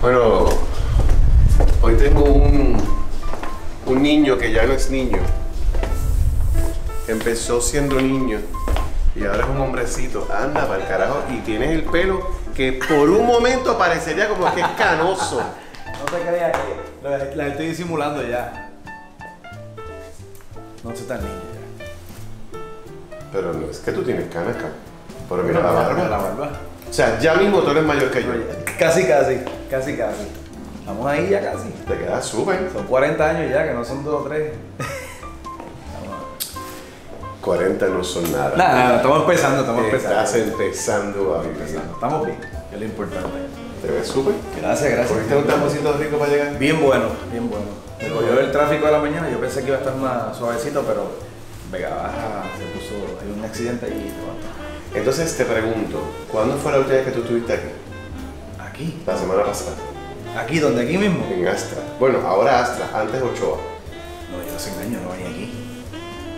Bueno, hoy tengo un, un niño que ya no es niño. Empezó siendo niño y ahora es un hombrecito. Anda para el carajo y tienes el pelo que por un momento parecería como que es canoso. No te creas que la, estoy disimulando ya. No se tan niño ya. Pero no es que tú tienes canas, cabrón. Pero mira la barba. La barba. O sea, ya mismo tú eres mayor que yo. Casi, casi, casi, casi. Estamos ahí ya casi. Te quedas súper. Son 40 años ya, que no son 2 o 3. 40 no son nada. Nada, nada, estamos empezando, estamos Estás empezando. empezando a vivir. Empezando. Estamos bien, que es lo importante. Te ves súper. Gracias, gracias. ¿Cogiste un taponcito rico para llegar? Bien bueno, bien bueno. Me cogió el tráfico de la mañana, yo pensé que iba a estar más suavecito, pero Vega Baja se puso, hay un accidente ahí. Entonces te pregunto, ¿cuándo fue la última vez que tú estuviste aquí? Aquí, La semana pasada. aquí, donde aquí mismo. En Astra. Bueno, ahora Astra, antes Ochoa. No, yo hace un año no venía aquí.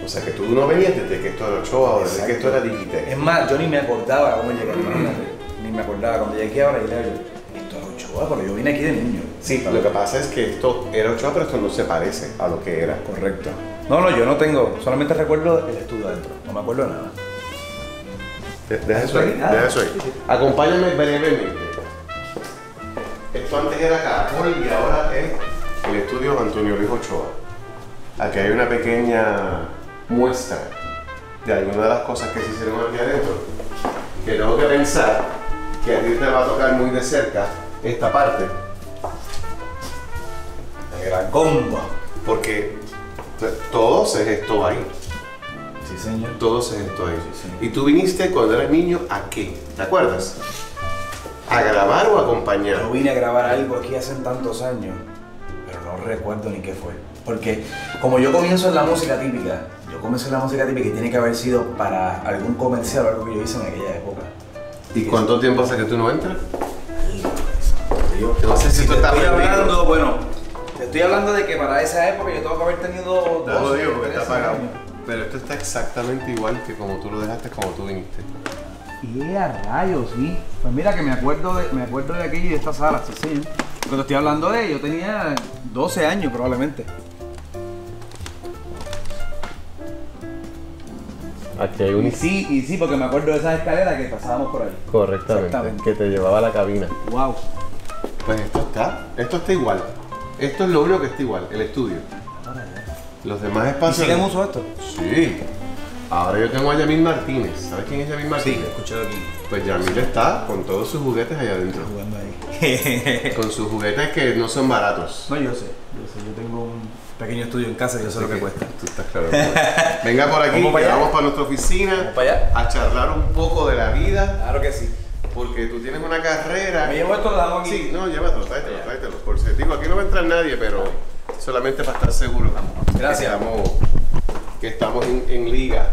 O sea que tú no venías desde que esto era Ochoa o desde que esto era Es Digitec. más, yo ni me acordaba cómo llegué, imagínate. Ni me acordaba. Cuando llegué aquí ahora, y le digo, esto es Ochoa, pero yo vine aquí de niño. Sí, lo que pasa es que esto era Ochoa, pero esto no se parece a lo que era. Correcto. No, no, yo no tengo, solamente recuerdo el estudio adentro, no me acuerdo de nada. De- Deja eso ahí, deja eso ahí. Acompáñame brevemente. Esto antes era Caracol y ahora es el estudio Antonio Luis Ochoa. Aquí hay una pequeña muestra de algunas de las cosas que se hicieron aquí adentro. Que tengo que pensar que a ti te va a tocar muy de cerca esta parte, La gran comba. porque todo se gestó ahí. Sí, señor. Todo se gestó ahí. Sí, Y tú viniste cuando eras niño a qué? ¿Te acuerdas? ¿A grabar o a acompañar? Yo vine a grabar algo aquí hace tantos años, pero no recuerdo ni qué fue. Porque como yo comienzo en la música típica, yo comencé en la música típica y tiene que haber sido para algún comercial o algo que yo hice en aquella época. ¿Y cuánto tiempo hace que tú no entras? No sé si tú estás hablando, bueno, te estoy hablando de que para esa época yo tengo que haber tenido Te lo 12, digo porque 13 está apagado. años. Pero esto está exactamente igual que como tú lo dejaste como tú viniste. Y a rayos, sí. Pues mira que me acuerdo de, me acuerdo de aquí y de esta sala, sí, sí. Cuando estoy hablando de, yo tenía 12 años probablemente. Aquí hay Y sí, y sí, porque me acuerdo de esas escaleras que pasábamos por ahí. Correctamente. Exactamente. Que te llevaba a la cabina. Wow. Pues esto está, esto está igual. Esto es lo único que está igual, el estudio. Los demás ¿Y espacios. siguen uso esto? Sí. Ahora yo tengo a Yamil Martínez. ¿Sabes quién es Yamil Martínez? escuché aquí Pues Yamil está con todos sus juguetes allá adentro. jugando ahí. Con sus juguetes que no son baratos. no, yo sé, yo sé, yo tengo un pequeño estudio en casa y yo sé lo que cuesta. Tú estás claro. Venga por aquí, Vamos para que allá. vamos para nuestra oficina Vamos para allá. a charlar un poco de la vida, Claro que sí. porque tú tienes una carrera. Me llevo esto, lo damos aquí. Sí, no, llévatelo, tráetelo, tráetelo. Por si digo, aquí no va a entrar nadie, pero solamente para estar seguro. Gracias. Estamos, que estamos en, en liga.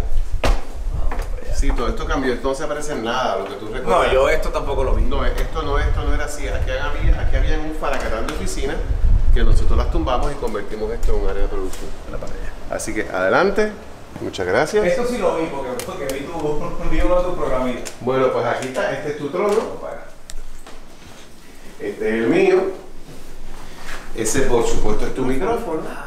Sí, todo esto cambió, esto no se parece en nada lo que tú recuerdas. No, yo esto tampoco lo vi. No, esto no, esto no era así. Aquí había, aquí había un faracatán de oficina que nosotros las tumbamos y convertimos esto en un área de producción. Mira para allá. Así que adelante, muchas gracias. Esto sí lo vi porque, porque vi, tu, vi uno de tus programitas. Bueno, pues aquí está, este es tu trono, este es el mío, ese por supuesto es tu micrófono, Ah, chévere.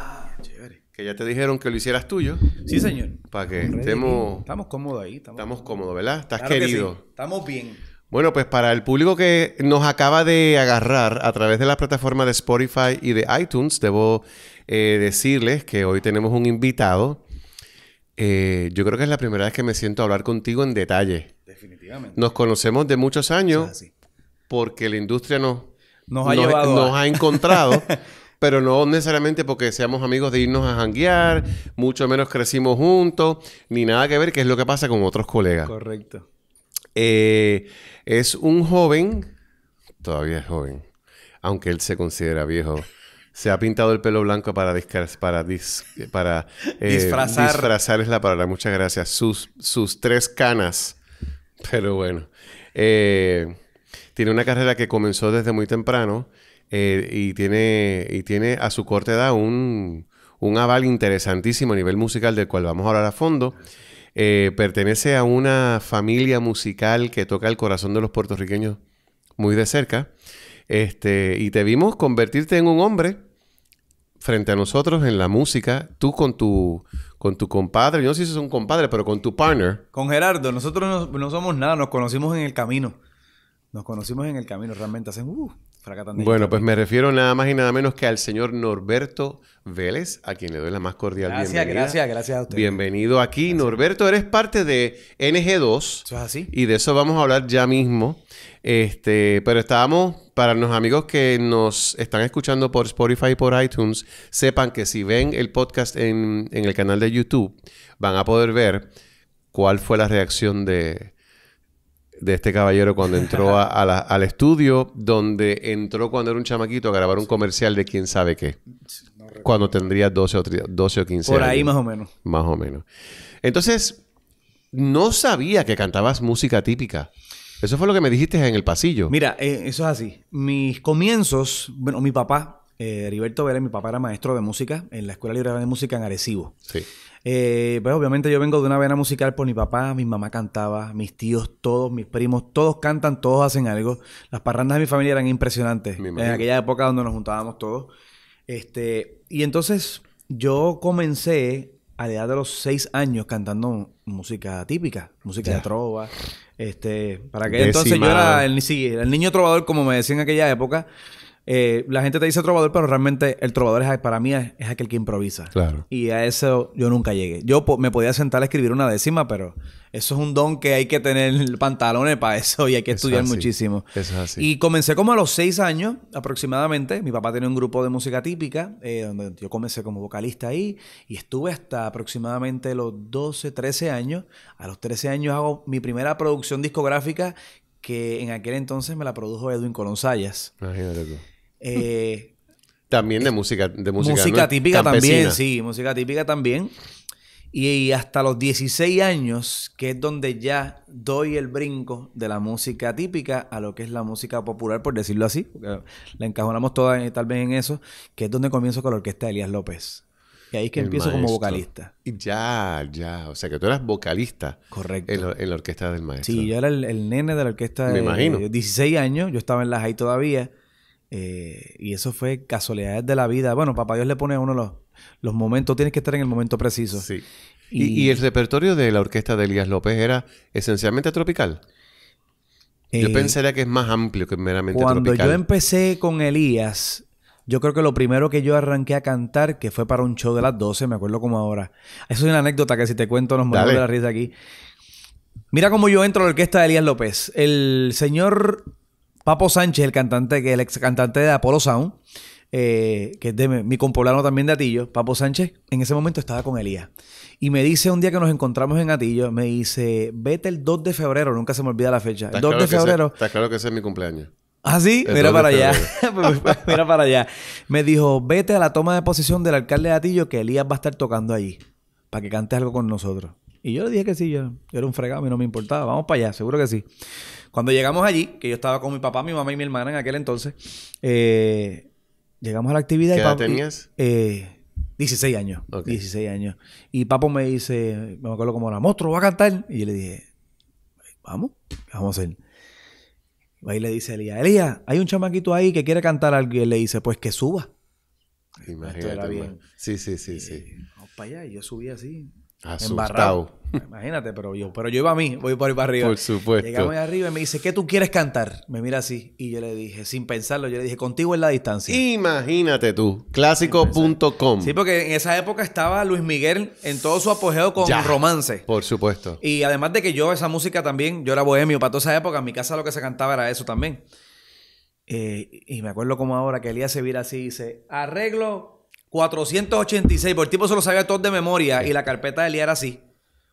Que ya te dijeron que lo hicieras tuyo, Sí, señor. para que estemos, Estamos cómodos ahí. Estamos, estamos cómodos, ¿verdad? Estás Claro que querido. sí, Estamos bien. Bueno, pues para el público que nos acaba de agarrar a través de la plataforma de Spotify y de iTunes, debo eh, decirles que hoy tenemos un invitado. Eh, yo creo que es la primera vez que me siento a hablar contigo en detalle. Definitivamente. Nos conocemos de muchos años porque la industria nos, Nos ha llevado nos a- ha encontrado, pero no necesariamente porque seamos amigos de irnos a janguear, mucho menos crecimos juntos, ni nada que ver, que es lo que pasa con otros colegas. Correcto. Eh, es un joven, todavía es joven, aunque él se considera viejo. Se ha pintado el pelo blanco para para dis- para eh, Disfrazar. disfrazar es la palabra. Muchas gracias. Sus sus tres canas. Pero bueno, Eh, tiene una carrera que comenzó desde muy temprano eh, y tiene y tiene a su corta edad un un aval interesantísimo a nivel musical del cual vamos a hablar a fondo. Eh, pertenece a una familia musical que toca el corazón de los puertorriqueños muy de cerca. Este, y te vimos convertirte en un hombre frente a nosotros en la música, tú con tu, con tu compadre, yo no sé si es un compadre, pero con tu partner. Con Gerardo, nosotros no, somos nada, nos conocimos en el camino. Nos conocimos en el camino, realmente hacen uh, Bueno, pues me refiero nada más y nada menos que al señor Norberto Vélez, a quien le doy la más cordial gracias, bienvenida. Gracias, gracias a usted. Bienvenido aquí. Norberto, eres parte de NG2. Eso es así. Y de eso vamos a hablar ya mismo. Este, pero estábamos, para los amigos que nos están escuchando por Spotify y por iTunes, sepan que si ven el podcast en, el canal de YouTube, van a poder ver cuál fue la reacción de, de este caballero cuando entró al estudio, donde entró cuando era un chamaquito a grabar un comercial de quién sabe qué. cuando tendría 12 o, 12 o 15 años. Por ahí más o menos. Más o menos. Entonces, no sabía que cantabas música típica. Eso fue lo que me dijiste en el pasillo. Mira, eh, eso es así. Mis comienzos, bueno, mi papá, eh, Heriberto Vélez, mi papá era maestro de música en la Escuela Libre de Música en Arecibo. Sí. Eh, pues obviamente yo vengo de una vena musical por mi papá, mi mamá cantaba, mis tíos, todos, mis primos, todos cantan, todos hacen algo. Las parrandas de mi familia eran impresionantes. En aquella época donde nos juntábamos todos. Este, y entonces yo comencé a la edad de los seis años cantando música típica, música de trova. Este, para que entonces yo era el, el niño trovador, como me decían en aquella época. Eh, la gente te dice trovador, pero realmente el trovador es, para mí es, aquel que improvisa. Claro. Y a eso yo nunca llegué. Yo me podía sentar a escribir una décima, pero eso es un don que hay que tener pantalones para eso y hay que estudiar muchísimo. Eso es así. Y comencé como a los seis años aproximadamente. Mi papá tenía un grupo de música típica, eh, donde yo comencé como vocalista ahí y estuve hasta aproximadamente los 12, 13 años. A los 13 años hago mi primera producción discográfica que en aquel entonces me la produjo Edwin Colonsayas. Imagínate tú. Eh, también de música, de música, música típica también, sí, música típica también. Y, hasta los 16 años, que es donde ya doy el brinco de la música típica a lo que es la música popular, por decirlo así, porque la encajonamos todas tal vez en eso, que es donde comienzo con la orquesta de Elías López. Y ahí es que empiezo como vocalista. Ya, ya. O sea, que tú eras vocalista. Correcto. En, la orquesta del maestro. Sí, yo era el, nene de la orquesta. Me imagino. 16 años. Yo estaba en la JAI todavía. Eh, y eso fue casualidades de la vida. Bueno, papá Dios le pone a uno los, los momentos, tienes que estar en el momento preciso. Sí. Y, el repertorio de la orquesta de Elías López era esencialmente tropical. yo eh, pensaría que es más amplio que meramente tropical. Cuando yo empecé con Elías, yo creo que lo primero que yo arranqué a cantar, que fue para un show de las 12, me acuerdo como ahora. Eso es una anécdota que si te cuento nos morimos de la risa aquí. Mira cómo yo entro a la orquesta de Elías López. El señor Papo Sánchez, el cantante, que es el ex cantante de Apolo Sound, eh, que es de mi compoblano también de Atillo, Papo Sánchez, en ese momento estaba con Elías. Y me dice un día que nos encontramos en Atillo, me dice, vete el 2 de febrero, nunca se me olvida la fecha. El 2 de febrero. está claro que ese es mi cumpleaños. Ah, sí, mira para allá. Pues, pues, mira para allá. Me dijo, vete a la toma de posición del alcalde de Atillo que Elías va a estar tocando allí. Para que cantes algo con nosotros. Y yo le dije que sí, yo, yo era un fregado y no me importaba. Vamos para allá, seguro que sí. Cuando llegamos allí, que yo estaba con mi papá, mi mamá y mi hermana en aquel entonces, eh, llegamos a la actividad. ¿Qué edad tenías? Eh, 16 años. 16 años. Y papo me dice, me acuerdo como era, monstruo, va a cantar. Y yo le dije, vamos, ¿qué vamos a hacer? Y ahí le dice a Elías, Elías, hay un chamaquito ahí que quiere cantar algo. Y él le dice, pues que suba. Imagínate. Sí, sí, sí, sí. Vamos para allá. Y yo subí así, Asustado. Imagínate, pero yo, pero yo iba a mí, voy por ahí para arriba. Por supuesto. Llegamos ahí arriba y me dice, ¿qué tú quieres cantar? Me mira así. Y yo le dije, sin pensarlo, yo le dije, contigo en la distancia. Imagínate tú, clásico.com. Sí, porque en esa época estaba Luis Miguel en todo su apogeo con romance. Por supuesto. Y además de que yo, esa música también, yo era bohemio para toda esa época, en mi casa lo que se cantaba era eso también. Eh, y me acuerdo como ahora que Elías se vira así y dice, arreglo 486, por el tipo se lo sabía todo de memoria y la carpeta de Elías era así,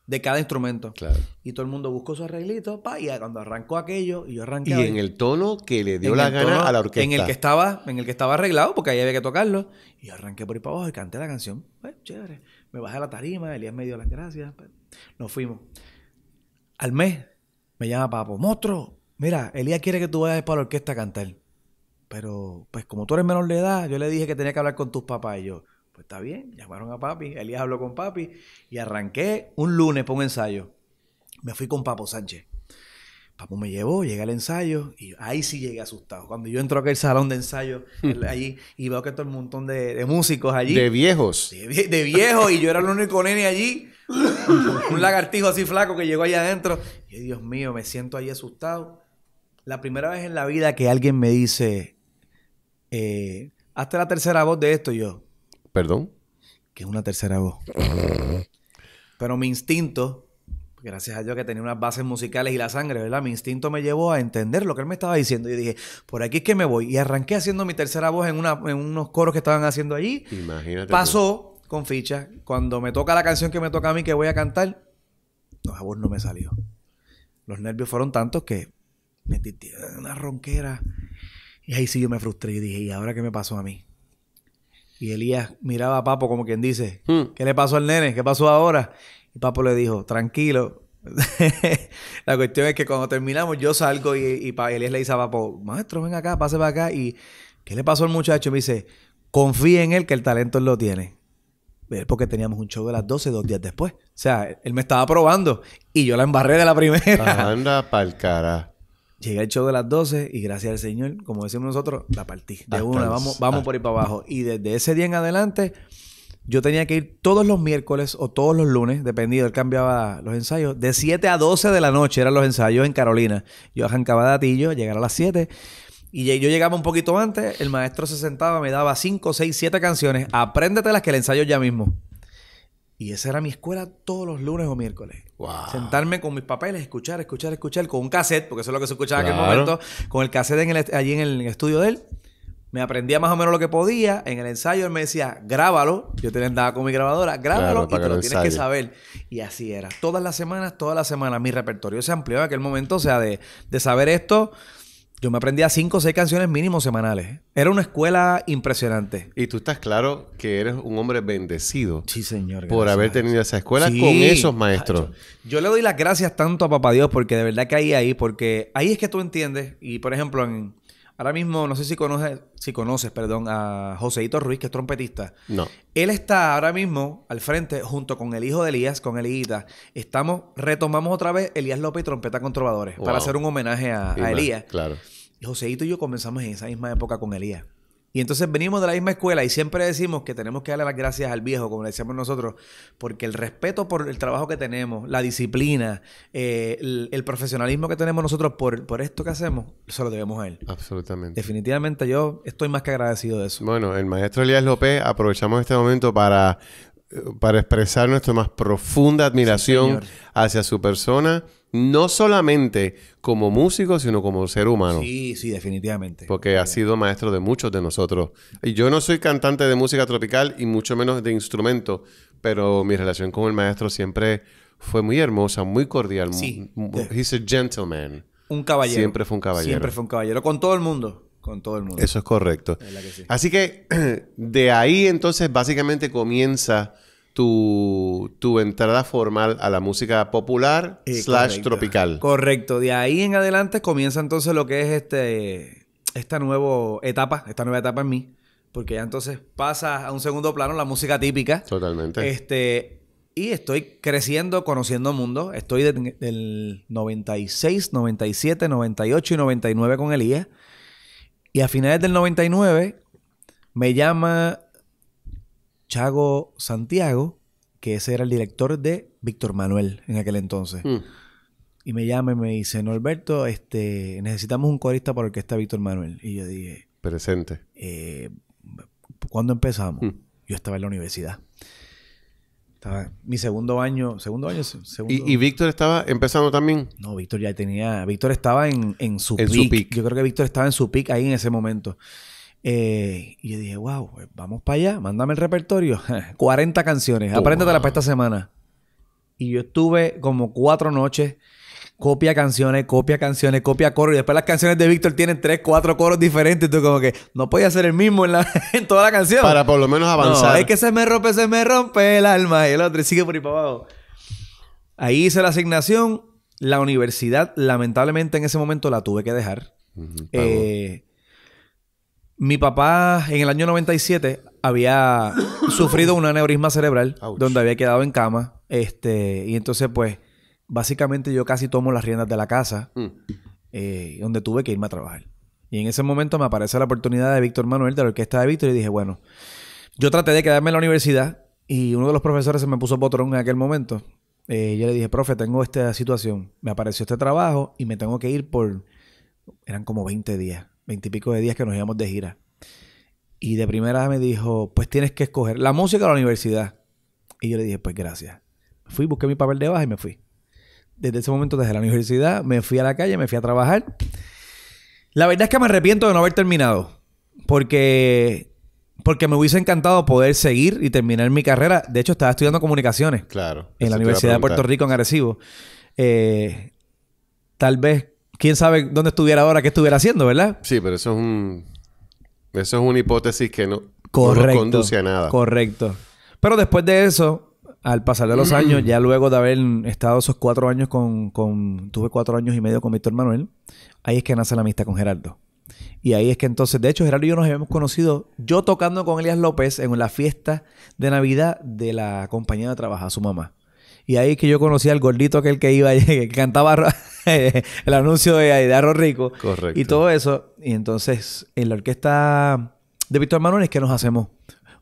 de cada instrumento. Claro. Y todo el mundo buscó su arreglito, pa, y cuando arrancó aquello, y yo arranqué. Y en el tono que le dio la gana a la orquesta. En el que estaba, en el que estaba arreglado, porque ahí había que tocarlo. Y yo arranqué por ahí para abajo y canté la canción. Pues, chévere. Me bajé a la tarima, Elías me dio las gracias. Pues, nos fuimos. Al mes me llama Papo, Mostro, mira, Elías quiere que tú vayas para la orquesta a cantar. Pero, pues como tú eres menor de edad, yo le dije que tenía que hablar con tus papás. Y yo, pues está bien, llamaron a papi. Elías habló con papi. Y arranqué un lunes por un ensayo. Me fui con Papo Sánchez. Papu me llevó, llegué al ensayo y ahí sí llegué asustado. Cuando yo entro a aquel salón de ensayo allí y veo que todo un montón de, músicos allí. De viejos. De, viejos y yo era el único nene allí. un lagartijo así flaco que llegó allá adentro. Y Dios mío, me siento ahí asustado. La primera vez en la vida que alguien me dice, eh, hazte la tercera voz de esto, yo. ¿Perdón? Que es una tercera voz. Pero mi instinto gracias a Dios que tenía unas bases musicales y la sangre, ¿verdad? Mi instinto me llevó a entender lo que él me estaba diciendo. Y dije, por aquí es que me voy. Y arranqué haciendo mi tercera voz en, una, en unos coros que estaban haciendo allí. Imagínate. Pasó con ficha. Cuando me toca la canción que me toca a mí que voy a cantar, la voz no me salió. Los nervios fueron tantos que me una ronquera. Y ahí sí yo me frustré y dije, ¿y ahora qué me pasó a mí? Y Elías miraba a Papo como quien dice, hmm. ¿qué le pasó al nene? ¿Qué pasó ahora? Y Papo le dijo, tranquilo. la cuestión es que cuando terminamos, yo salgo y, y Elías le dice a Papo, maestro, ven acá, pase para acá. Y, ¿qué le pasó al muchacho? Me dice, confía en él que el talento él lo tiene. Porque teníamos un show de las 12 dos días después. O sea, él me estaba probando y yo la embarré de la primera. Anda pa'l cara. Llegué al show de las 12 y gracias al Señor, como decimos nosotros, la partí. De una, vamos, vamos por ahí para abajo. Y desde ese día en adelante yo tenía que ir todos los miércoles o todos los lunes, dependiendo, él cambiaba los ensayos, de 7 a 12 de la noche eran los ensayos en Carolina. Yo arrancaba de Atillo, llegara a las 7 y yo llegaba un poquito antes, el maestro se sentaba, me daba 5, 6, 7 canciones, apréndetelas que el ensayo ya mismo. Y esa era mi escuela todos los lunes o miércoles. Sentarme con mis papeles, escuchar, escuchar, escuchar, con un cassette, porque eso es lo que se escuchaba en aquel momento, con el cassette en allí en el estudio de él me aprendía más o menos lo que podía. En el ensayo él me decía, grábalo. Yo te andaba con mi grabadora, grábalo y te lo, tienes que saber. Y así era. Todas las semanas, todas las semanas, mi repertorio se amplió en aquel momento. O sea, de, saber esto, yo me aprendía cinco o seis canciones mínimo semanales. Era una escuela impresionante. Y tú estás claro que eres un hombre bendecido. Sí, señor. Por haber tenido esa escuela con esos maestros. Yo le doy las gracias tanto a Papá Dios porque de verdad que ahí, ahí, porque ahí es que tú entiendes. Y por ejemplo, en Ahora mismo, no sé si conoces, si conoces, perdón, a Joseito Ruiz, que es trompetista. No. Él está ahora mismo al frente, junto con el hijo de Elías, con Elías. Estamos, retomamos otra vez Elías López y Trompeta con Trovadores, para hacer un homenaje a, a Elías. Claro. Y Joseito y yo comenzamos en esa misma época con Elías. Y entonces venimos de la misma escuela y siempre decimos que tenemos que darle las gracias al viejo, como le decíamos nosotros, porque el respeto por el trabajo que tenemos, la disciplina, eh, el, profesionalismo que tenemos nosotros por, por esto que hacemos, eso lo debemos a él. Absolutamente. Definitivamente yo estoy más que agradecido de eso. Bueno, el maestro Elías López, aprovechamos este momento para, para expresar nuestra más profunda admiración hacia su persona no solamente como músico, sino como ser humano. Sí, sí, definitivamente. Porque ha sido maestro de muchos de nosotros. Y yo no soy cantante de música tropical y mucho menos de instrumento, pero mi relación con el maestro siempre fue muy hermosa, muy cordial. Sí. He's a gentleman. Un caballero. Siempre fue un caballero. Siempre fue un caballero. Con todo el mundo. Con todo el mundo. Eso es correcto. Así que de ahí entonces básicamente comienza tu, entrada formal a la música popular eh, slash tropical. Correcto. De ahí en adelante comienza entonces lo que es este esta nueva etapa, esta nueva etapa en mí. Porque ya entonces pasa a un segundo plano la música típica. Totalmente. Este, y estoy creciendo, conociendo el mundo. Estoy del 96, 97, 98 y 99 con Elías. Y a finales del 99 me llama Chago Santiago, que ese era el director de Víctor Manuel en aquel entonces. Hmm. Y me llama y me dice, Norberto, este, necesitamos un corista para orquesta Víctor Manuel. Y yo dije... Presente. Eh, ¿Cuándo empezamos? Hmm. Yo estaba en la universidad. Estaba mi segundo año, segundo año, segundo... ¿Y, Víctor estaba empezando también? No, Víctor ya tenía, Víctor estaba en, en su peak. Yo creo que Víctor estaba en su peak ahí en ese momento. Eh, y yo dije, wow, pues vamos para allá, mándame el repertorio. 40 canciones, oh, apréndetela para esta semana. Y yo estuve como cuatro noches, copia canciones, copia canciones, copia coro. Y después las canciones de Víctor tienen tres, cuatro coros diferentes. Y tú como que no podía ser el mismo en, la, en toda la canción. Para por lo menos avanzar. es que se me rompe, se me rompe el alma. Y el otro sigue por ahí para abajo. Ahí hice la asignación. La universidad, lamentablemente en ese momento la tuve que dejar. eh, mi papá en el año 97 había sufrido un aneurisma cerebral donde había quedado en cama. Este, y entonces, pues, básicamente yo casi tomo las riendas de la casa, Mm. eh, donde tuve que irme a trabajar. Y en ese momento me aparece la oportunidad de Víctor Manuel, de la orquesta de Víctor, y dije, bueno, yo traté de quedarme en la universidad y uno de los profesores se me puso botrón en aquel momento. Eh, yo le dije, profe, tengo esta situación, me apareció este trabajo y me tengo que ir por, eran como 20 días, 20 y pico de días que nos íbamos de gira. Y de primera me dijo, pues tienes que escoger la música o la universidad. Y yo le dije, pues gracias. Fui, busqué mi papel de baja y me fui. Desde ese momento, desde la universidad, me fui a la calle, me fui a trabajar. La verdad es que me arrepiento de no haber terminado. Porque, porque me hubiese encantado poder seguir y terminar mi carrera. De hecho, estaba estudiando comunicaciones Claro. en la Universidad de Puerto. Rico en Arecibo. Eh, tal vez, quién sabe dónde estuviera ahora, qué estuviera haciendo, ¿verdad? Sí, pero eso es un. Eso es una hipótesis que no, Correcto. conduce a nada. Correcto. Pero después de eso, al pasar de los años, ya luego de haber estado esos cuatro años con, con- Tuve cuatro años y medio con Víctor Manuel. Ahí es que nace la amistad con Gerardo. Y ahí es que entonces, de hecho, Gerardo y yo nos habíamos conocido, yo tocando con Elías López en la fiesta de Navidad de la compañía de trabajo, su mamá. Y ahí es que yo conocí al gordito aquel que iba, que cantaba el anuncio de, de Arroz Rico. Correcto. Y todo eso. Y entonces, en la orquesta de Víctor Manuel es que nos hacemos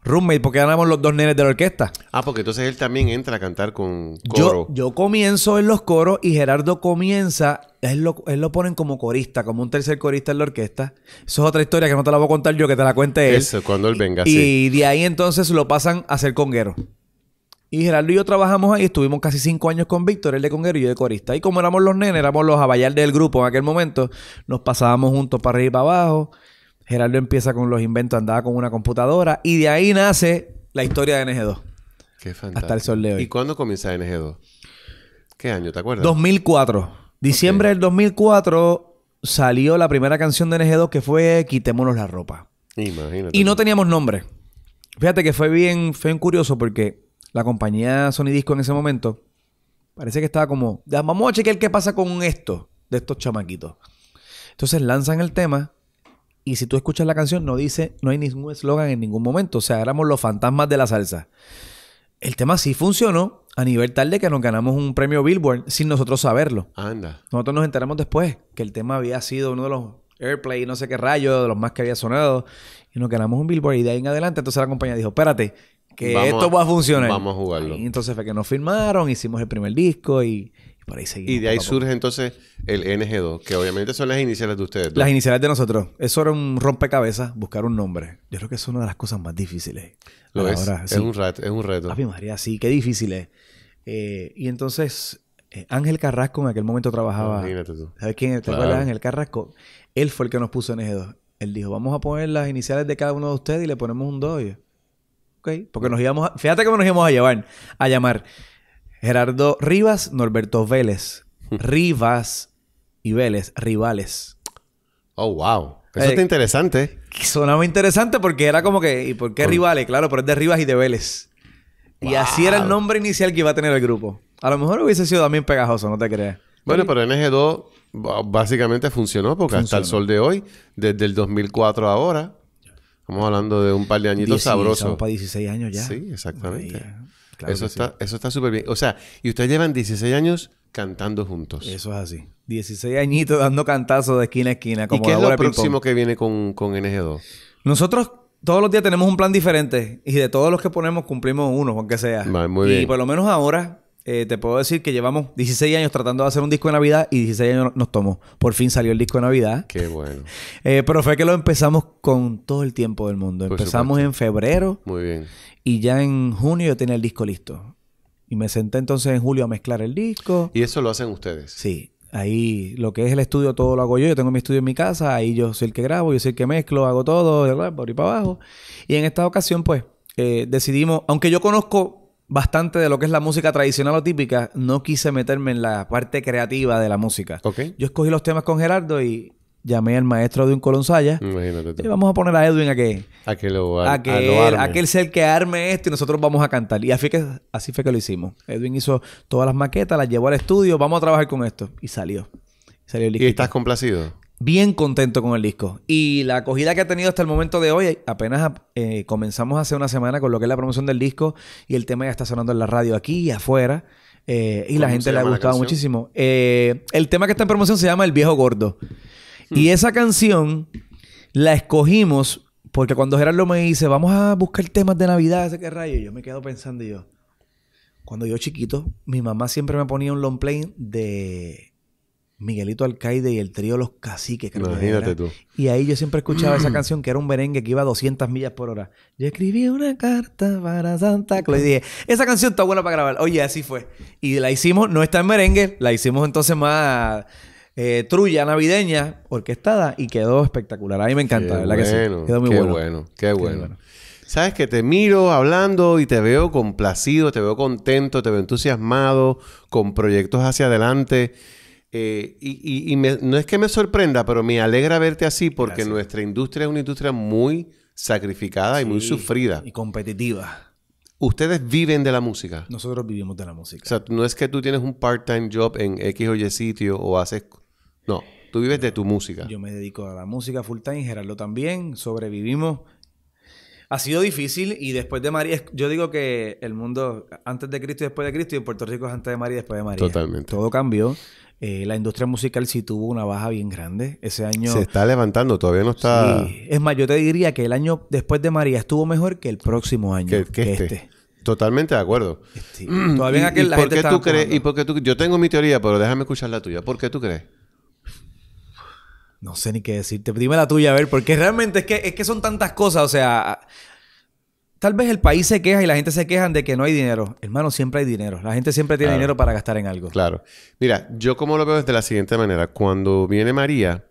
roommate, porque éramos los dos nenes de la orquesta. Ah, porque entonces él también entra a cantar con Yo, coro. yo comienzo en los coros y Gerardo comienza, él lo, él lo ponen como corista, como un tercer corista en la orquesta. Eso es otra historia que no te la voy a contar yo, que te la cuente él. Eso, cuando él venga, y sí. de ahí entonces lo pasan a ser conguero. Y Gerardo y yo trabajamos ahí, estuvimos casi cinco años con Víctor, él de conguero y yo de corista. Y como éramos los nenes, éramos los abayar del grupo en aquel momento, nos pasábamos juntos para arriba y para abajo. Gerardo empieza con los inventos, andaba con una computadora y de ahí nace la historia de NG2. Qué fantástico. hasta el sol de hoy. ¿Y cuándo comienza NG2? ¿Qué año? ¿Te acuerdas? 2004. Diciembre del 2004 salió la primera canción de NG2 que fue Quitémonos la ropa. Imagínate. Y no teníamos nombre. Fíjate que fue bien, fue bien curioso porque la compañía Sony Disco en ese momento parece que estaba como, "Ya, vamos a chequear qué pasa con esto de estos chamaquitos. Entonces lanzan el tema y si tú escuchas la canción no dice, no hay ningún eslogan en ningún momento. O sea, éramos los fantasmas de la salsa. El tema sí funcionó a nivel tal de que nos ganamos un premio Billboard sin nosotros saberlo. Anda. Nosotros nos enteramos después que el tema había sido uno de los Airplay, no sé qué rayo, de los más que había sonado. Y nos ganamos un Billboard y de ahí en adelante entonces la compañía dijo, espérate, que Vamos esto va a funcionar. vamos a jugarlo. Y entonces fue que nos firmaron, hicimos el primer disco y, y por ahí seguimos. Y de ahí surge entonces el NG2, que obviamente son las iniciales de ustedes. Las iniciales de nosotros. Eso era un rompecabezas, buscar un nombre. Yo creo que es una de las cosas más difíciles. Lo es. hora, es sí. un reto. Es un reto. Ave María, sí, qué difícil es. Eh, y entonces, eh, Ángel Carrasco en aquel momento trabajaba. Imagínate tú. ¿Sabes quién? ¿Te Claro. acuerdas de Ángel Carrasco? Él fue el que nos puso en NG2. Él dijo, vamos a poner las iniciales de cada uno de ustedes y le ponemos un 2. Ok. Porque nos íbamos a... Fíjate cómo nos íbamos a llevar. A llamar Gerardo Rivas, Norberto Vélez. Rivas y Vélez, rivales. Oh, wow. Eso Eh, está interesante. Sonaba interesante porque era como que... ¿Y por qué rivales? Claro, pero es de Rivas y de Vélez. Y así era el nombre inicial que iba a tener el grupo. A lo mejor hubiese sido también pegajoso, no te creas. Bueno, pero NG2 b- básicamente funcionó porque hasta el sol de hoy, desde el 2004 a ahora, estamos hablando de un par de añitos Dieci- sabrosos. Estamos para 16 años ya. Sí, exactamente. Claro eso, sí. está, eso está súper bien. O sea, y ustedes llevan 16 años cantando juntos. Eso es así. 16 añitos dando cantazos de esquina a esquina. ¿Y Como qué la es lo próximo que viene con, con NG2? Nosotros todos los días tenemos un plan diferente. Y de todos los que ponemos cumplimos uno, aunque sea. Vale, muy y bien. por lo menos ahora eh, te puedo decir que llevamos 16 años tratando de hacer un disco de Navidad y 16 años nos tomó. Por fin salió el disco de Navidad. Qué bueno. Eh, pero fue que lo empezamos con todo el tiempo del mundo. Por Empezamos en febrero Muy bien. y ya en junio yo tenía el disco listo. Y me senté entonces en julio a mezclar el disco. Y eso lo hacen ustedes. Sí, ahí lo que es el estudio todo lo hago yo. Yo tengo mi estudio en mi casa, ahí yo soy el que grabo, yo soy el que mezclo, hago todo, por ahí para abajo. Y en esta ocasión, pues, eh, decidimos, aunque yo conozco bastante de lo que es la música tradicional o típica, no quise meterme en la parte creativa de la música. ¿Ok? Yo escogí los temas con Gerardo y llamé al maestro de un colonsaya. Imagínate Y vamos a poner a Edwin a que, A que lo, a a, que, a lo él- arme. a que él sea el que arme esto y nosotros vamos a cantar. Y así, que, así fue que lo hicimos. Edwin hizo todas las maquetas, las llevó al estudio, vamos a trabajar con esto. Y salió. Salió el. ¿Y estás complacido? Bien contento con el disco. Y la acogida que ha tenido hasta el momento de hoy, apenas eh, comenzamos hace una semana con lo que es la promoción del disco y el tema ya está sonando en la radio aquí y afuera. Eh, y la gente le ha gustado muchísimo. Eh, el tema que está en promoción se llama El Viejo Gordo. Y hmm. esa canción la escogimos porque cuando Gerardo me dice, vamos a buscar temas de Navidad, ese que rayo, yo me quedo pensando y yo, cuando yo chiquito, mi mamá siempre me ponía un long play de Miguelito Alcaide y el trío Los Caciques. que Imagínate tú. Y ahí yo siempre escuchaba esa canción que era un merengue que iba a 200 millas por hora. Yo escribí una carta para Santa Claus y dije, esa canción está buena para grabar. Oye, así fue. Y la hicimos, no está en merengue, la hicimos entonces más eh, trulla navideña, orquestada y quedó espectacular. A mí me encanta, ¿verdad que sí? Quedó muy qué bueno. Qué bueno, Sabes que te miro hablando y te veo complacido, te veo contento, te veo entusiasmado, con proyectos hacia adelante. Eh, y, no es que me sorprenda, pero me alegra verte así porque nuestra industria es una industria muy sacrificada y muy sufrida. Y competitiva. ¿Ustedes viven de la música? Nosotros vivimos de la música. O sea, no es que tú tienes un part-time job en X o Y sitio o haces... No, tú vives de tu música. Yo me dedico a la música full time, Gerardo también, sobrevivimos. Ha sido difícil y después de María, yo digo que el mundo antes de Cristo y después de Cristo y Puerto Rico es antes de María y después de María. Totalmente. Todo cambió. Eh, la industria musical sí tuvo una baja bien grande. Ese año. Se está levantando, todavía no está. Sí. Es más, yo te diría que el año después de María estuvo mejor que el próximo año. Que, este. este. Totalmente de acuerdo. Todavía en aquel ¿Y, por qué tú crees? ¿Y por qué tú Yo tengo mi teoría, pero déjame escuchar la tuya. ¿Por qué tú crees? No sé ni qué decirte. Dime la tuya, a ver, porque realmente es que, es que son tantas cosas. O sea, tal vez el país se queja y la gente se queja de que no hay dinero. Hermano, siempre hay dinero. La gente siempre tiene dinero para gastar en algo. Claro. Mira, yo como lo veo desde la siguiente manera. Cuando viene María,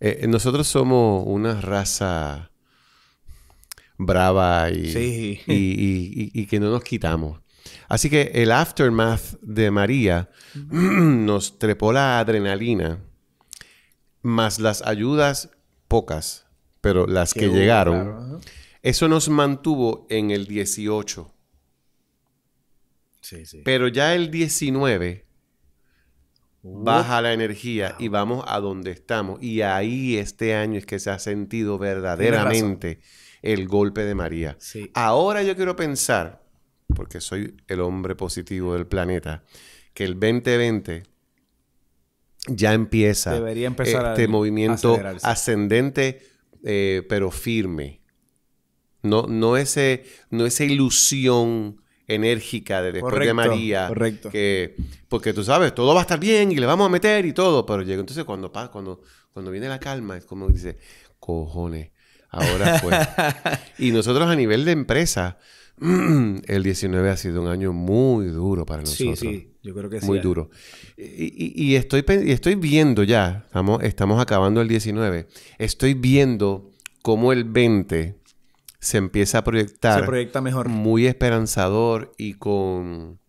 eh, nosotros somos una raza brava y, y, que no nos quitamos. Así que el aftermath de María nos trepó la adrenalina, más las ayudas pocas, pero las que, llegaron, eso nos mantuvo en el 18. Sí, sí. Pero ya el 19 baja la energía y vamos a donde estamos. Y ahí este año es que se ha sentido verdaderamente el golpe de María. Ahora yo quiero pensar, porque soy el hombre positivo del planeta, que el 2020 ya empieza Debería empezar este movimiento ascendente, eh, pero firme. No, no, ese, no esa ilusión enérgica de después de María. Correcto. Que, porque tú sabes, todo va a estar bien y le vamos a meter y todo. Pero llega entonces cuando, cuando, cuando viene la calma, es como dice, cojones, Ahora fue. y nosotros a nivel de empresa, el 19 ha sido un año muy duro para nosotros. Sí, sí, yo creo que sí. Muy duro. Y, estoy, estoy viendo ya, estamos, estamos acabando el 19, estoy viendo cómo el 20 se empieza a proyectar. Se proyecta mejor. Muy esperanzador y con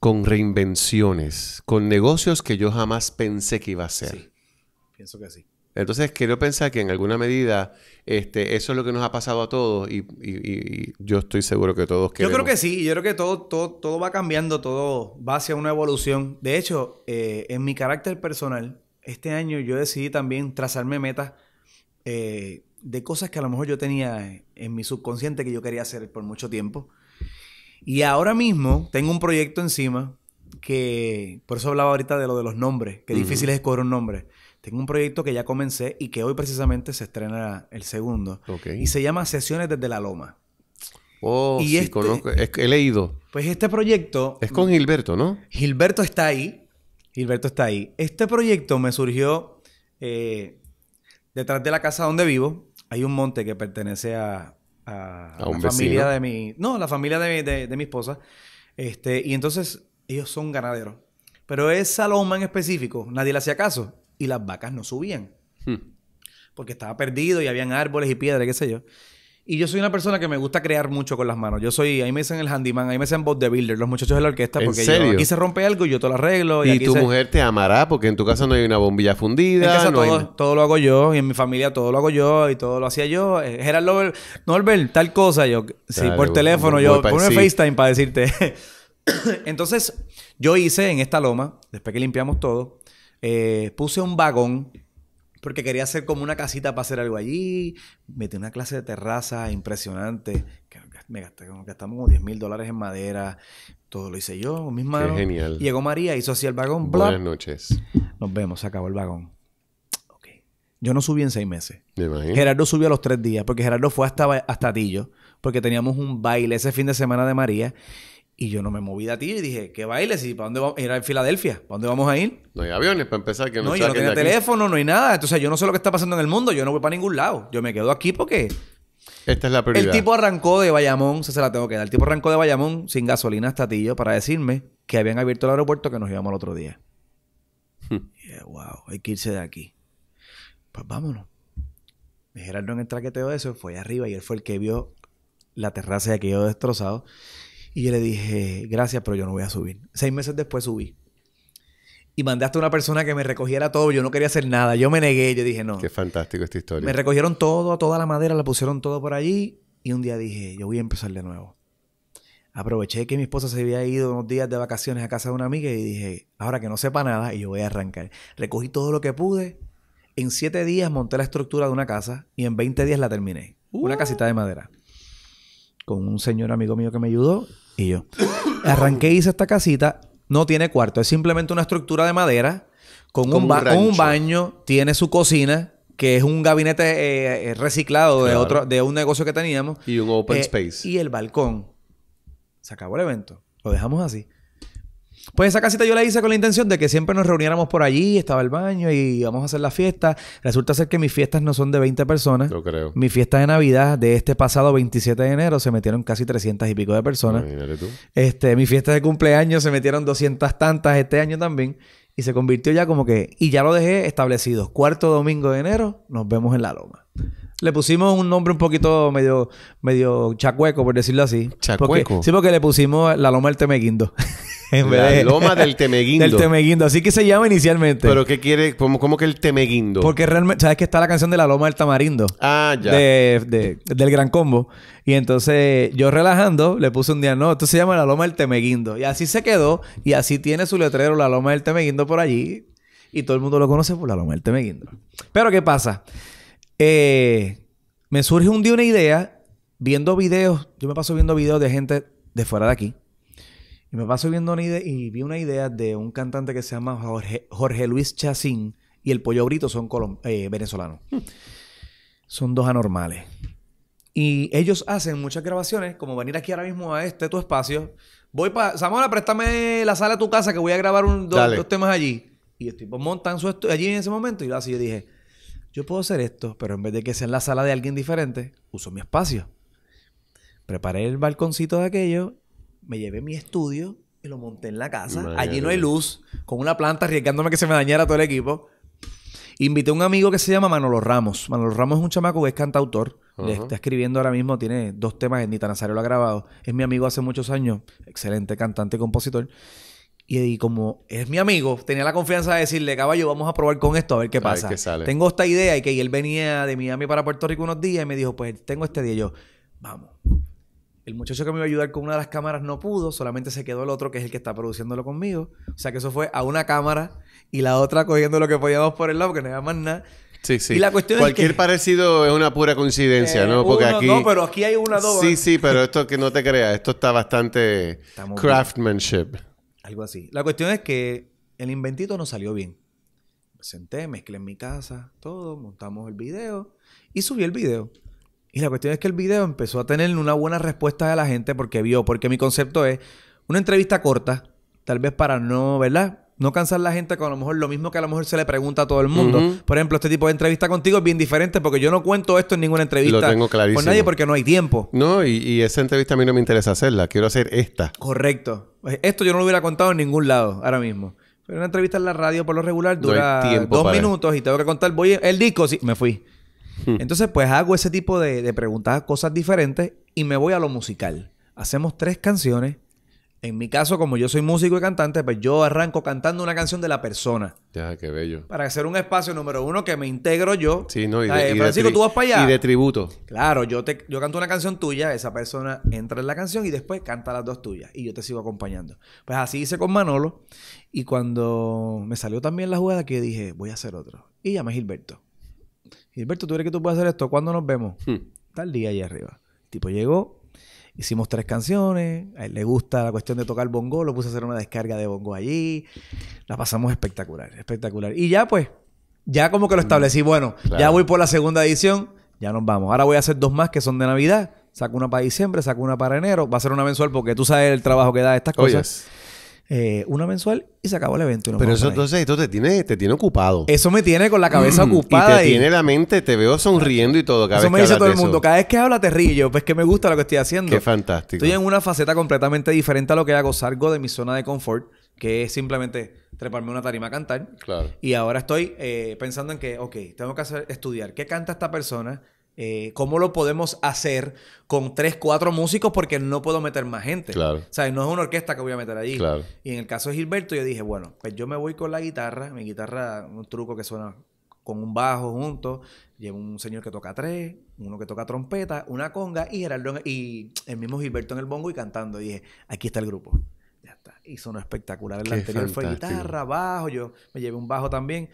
con reinvenciones, con negocios que yo jamás pensé que iba a ser. Sí, pienso que sí. Entonces, quiero pensar que en alguna medida este, eso es lo que nos ha pasado a todos y, yo estoy seguro que todos queremos. Yo creo que sí, yo creo que todo, todo, todo va cambiando, todo va hacia una evolución. De hecho, eh, en mi carácter personal, este año yo decidí también trazarme metas eh, de cosas que a lo mejor yo tenía en mi subconsciente que yo quería hacer por mucho tiempo. Y ahora mismo tengo un proyecto encima que, por eso hablaba ahorita de lo de los nombres, que difícil es escoger un nombre. Tengo un proyecto que ya comencé y que hoy precisamente se estrena el segundo. Y se llama Sesiones desde la Loma. Oh, y sí, este conozco. he leído. Pues este proyecto... Es con Gilberto, ¿no? Gilberto está ahí. Gilberto está ahí. Este proyecto me surgió eh, detrás de la casa donde vivo. Hay un monte que pertenece a, a, la familia de mi... No, la familia de, de, de mi esposa. Este, y entonces ellos son ganaderos. Pero esa loma en específico, nadie le hacía caso y las vacas no subían. Hmm. Porque estaba perdido y habían árboles y piedras, qué sé yo. Y yo soy una persona que me gusta crear mucho con las manos. Yo soy, ahí me dicen el handyman, ahí me dicen builder, los muchachos de la orquesta, porque Yo, aquí se rompe algo y yo todo lo arreglo. Y, tu mujer te amará porque en tu casa no hay una bombilla fundida. En casa todo, lo hago yo y en mi familia todo lo hago yo y todo lo hacía yo. Eh, Gerardo, Norbert, tal cosa. Yo, sí, por teléfono, yo, ponme FaceTime para decirte. Entonces, yo hice en esta loma, después que limpiamos todo, eh, puse un vagón porque quería hacer como una casita para hacer algo allí. Metí una clase de terraza impresionante. Que me gasté como gastamos como 10 mil dólares en madera. Todo lo hice yo con mis manos. Qué genial. Llegó María, hizo así el vagón. Buenas noches. Nos vemos, se acabó el vagón. Ok. Yo no subí en seis meses. Me imagino. Gerardo subió a los tres días, porque Gerardo fue hasta, hasta Tillo, porque teníamos un baile ese fin de semana de María. Y yo no me moví de ti y dije, ¿qué baile? Si, ¿Para dónde vamos? Era en Filadelfia. ¿Para dónde vamos a ir? No hay aviones para empezar. Que no, no yo no tenía teléfono, no hay nada. Entonces yo no sé lo que está pasando en el mundo. Yo no voy para ningún lado. Yo me quedo aquí porque... Esta es la prioridad. El tipo arrancó de Bayamón, se, se la tengo que dar. El tipo arrancó de Bayamón sin gasolina hasta Tillo para decirme que habían abierto el aeropuerto que nos íbamos al otro día. y wow, hay que irse de aquí. Pues vámonos. Me Gerardo en el traqueteo de eso, fue arriba y él fue el que vio la terraza de aquello destrozado. Y yo le dije, gracias, pero yo no voy a subir. Seis meses después subí. Y mandé hasta una persona que me recogiera todo. Yo no quería hacer nada. Yo me negué. Yo dije, no. Qué fantástico esta historia. Me recogieron todo, toda la madera, la pusieron todo por allí. Y un día dije, yo voy a empezar de nuevo. Aproveché que mi esposa se había ido unos días de vacaciones a casa de una amiga y dije, ahora que no sepa nada, y yo voy a arrancar. Recogí todo lo que pude. En siete días monté la estructura de una casa y en 20 días la terminé. Una casita de madera con un señor amigo mío que me ayudó y yo. Arranqué y hice esta casita. No tiene cuarto, es simplemente una estructura de madera con, un, un, baño. Tiene su cocina, que es un gabinete eh, eh, reciclado de otro de un negocio que teníamos. Y un open eh, space. Y el balcón. Se acabó el evento. Lo dejamos así. Pues esa casita yo la hice con la intención de que siempre nos reuniéramos por allí, estaba el baño y íbamos a hacer la fiesta. Resulta ser que mis fiestas no son de 20 personas. Lo creo. Mis fiestas de Navidad de este pasado 27 de enero se metieron casi 300 y pico de personas. Imagínate tú. Este, mis fiestas de cumpleaños se metieron 200 tantas este año también. Y se convirtió ya como que... Y ya lo dejé establecido. Cuarto domingo de enero, nos vemos en la loma. Le pusimos un nombre un poquito medio, medio chacueco, por decirlo así. ¿Chacueco? sí, porque le pusimos la loma del Temeguindo. la loma del Temeguindo. del Temeguindo. Así que se llama inicialmente. ¿Pero qué quiere? ¿Cómo, que el Temeguindo? Porque realmente... ¿Sabes que está la canción de la loma del Tamarindo? Ah, ya. De, del Gran Combo. Y entonces yo relajando le puse un día, no, esto se llama la loma del Temeguindo. Y así se quedó. Y así tiene su letrero la loma del Temeguindo por allí. Y todo el mundo lo conoce por la loma del Temeguindo. Pero ¿qué pasa? Eh, me surge un día una idea viendo videos. Yo me paso viendo videos de gente de fuera de aquí. Y me paso viendo una idea y vi una idea de un cantante que se llama Jorge, Luis Chacín y el Pollo Brito son eh, venezolanos. Son dos anormales. Y ellos hacen muchas grabaciones, como venir aquí ahora mismo a este tu espacio. Voy para. Samuel, préstame la sala de tu casa que voy a grabar un, dos, temas allí. Y los tipos montan su allí en ese momento. Y así yo dije, yo puedo hacer esto, pero en vez de que sea en la sala de alguien diferente, uso mi espacio. Preparé el balconcito de aquello me llevé mi estudio y lo monté en la casa. Allí no hay luz, con una planta arriesgándome que se me dañara todo el equipo. Invité a un amigo que se llama Manolo Ramos. Manolo Ramos es un chamaco que es cantautor. Le está escribiendo ahora mismo, tiene dos temas, Nita Nazario lo ha grabado. Es mi amigo hace muchos años, excelente cantante y compositor. Y, como es mi amigo, tenía la confianza de decirle, caballo, vamos a probar con esto a ver qué pasa. Tengo esta idea y que él venía de Miami para Puerto Rico unos días y me dijo, pues tengo este día. Y yo, vamos. El muchacho que me iba a ayudar con una de las cámaras no pudo, solamente se quedó el otro que es el que está produciéndolo conmigo. O sea que eso fue a una cámara y la otra cogiendo lo que podíamos por el lado porque no había más nada. Sí, sí. Y la cuestión Cualquier parecido es una pura coincidencia, ¿no? Porque aquí. No, pero aquí hay una dos. Sí, sí, pero esto que no te creas, esto está bastante craftsmanship. La cuestión es que el inventito no salió bien. Me senté, mezclé en mi casa, todo, montamos el video y subí el video. Y la cuestión es que el video empezó a tener una buena respuesta de la gente porque vio, porque mi concepto es una entrevista corta, tal vez para no, ¿verdad? No cansar la gente con a lo mejor lo mismo que a lo mejor se le pregunta a todo el mundo. Por ejemplo, este tipo de entrevista contigo es bien diferente porque yo no cuento esto en ninguna entrevista lo tengo clarísimo. con nadie porque no hay tiempo. No, y, esa entrevista a mí no me interesa hacerla. Quiero hacer esta. Correcto. Pues esto yo no lo hubiera contado en ningún lado ahora mismo. Pero una entrevista en la radio por lo regular dura dos minutos y tengo que contar, voy el disco, sí, me fui. Hmm. Entonces, pues hago ese tipo de, de preguntas, cosas diferentes y me voy a lo musical. Hacemos tres canciones. En mi caso, como yo soy músico y cantante, pues yo arranco cantando una canción de la persona. Ya, qué bello. Para hacer un espacio número uno que me integro yo. Sí, no, y de, Francisco, tú vas para allá. Y de tributo. Claro, yo te, yo canto una canción tuya, esa persona entra en la canción y después canta las dos tuyas. Y yo te sigo acompañando. Pues así hice con Manolo. Y cuando me salió también la jugada que dije, voy a hacer otro. Y llamé a Gilberto. Gilberto, ¿tú crees que tú puedes hacer esto? ¿Cuándo nos vemos? Hmm. Tal día allá arriba. El tipo llegó, hicimos tres canciones, a él le gusta la cuestión de tocar bongo, lo puse a hacer una descarga de bongo allí, la pasamos espectacular, espectacular. Y ya pues, ya como que lo establecí, bueno, ya voy por la segunda edición, ya nos vamos. Ahora voy a hacer dos más que son de Navidad, saco una para diciembre, saco una para enero, va a ser una mensual porque tú sabes el trabajo que da estas cosas. Eh, una mensual y se acabó el evento. Pero eso entonces esto te tiene, te tiene ocupado. Eso me tiene con la cabeza ocupada. Y te tiene la mente, te veo sonriendo y todo. Cada eso me dice todo el mundo. Cada vez que habla te río. Pues que me gusta lo que estoy haciendo. Qué fantástico. Estoy en una faceta completamente diferente a lo que hago. Salgo de mi zona de confort, que es simplemente treparme una tarima a cantar. Claro. Y ahora estoy eh, pensando en que, ok, tengo que hacer, estudiar. ¿Qué canta esta persona? Eh, ¿Cómo lo podemos hacer con tres, cuatro músicos? Porque no puedo meter más gente. Claro. O sea, no es una orquesta que voy a meter allí. Claro. Y en el caso de Gilberto, yo dije, bueno, pues yo me voy con la guitarra. Mi guitarra, un truco que suena con un bajo junto. Llevo un señor que toca tres, uno que toca trompeta, una conga y Gerardo y el mismo Gilberto en el bongo y cantando. Y dije, aquí está el grupo. Ya está. Y sonó espectacular. El anterior fue guitarra, bajo. Yo me llevé un bajo también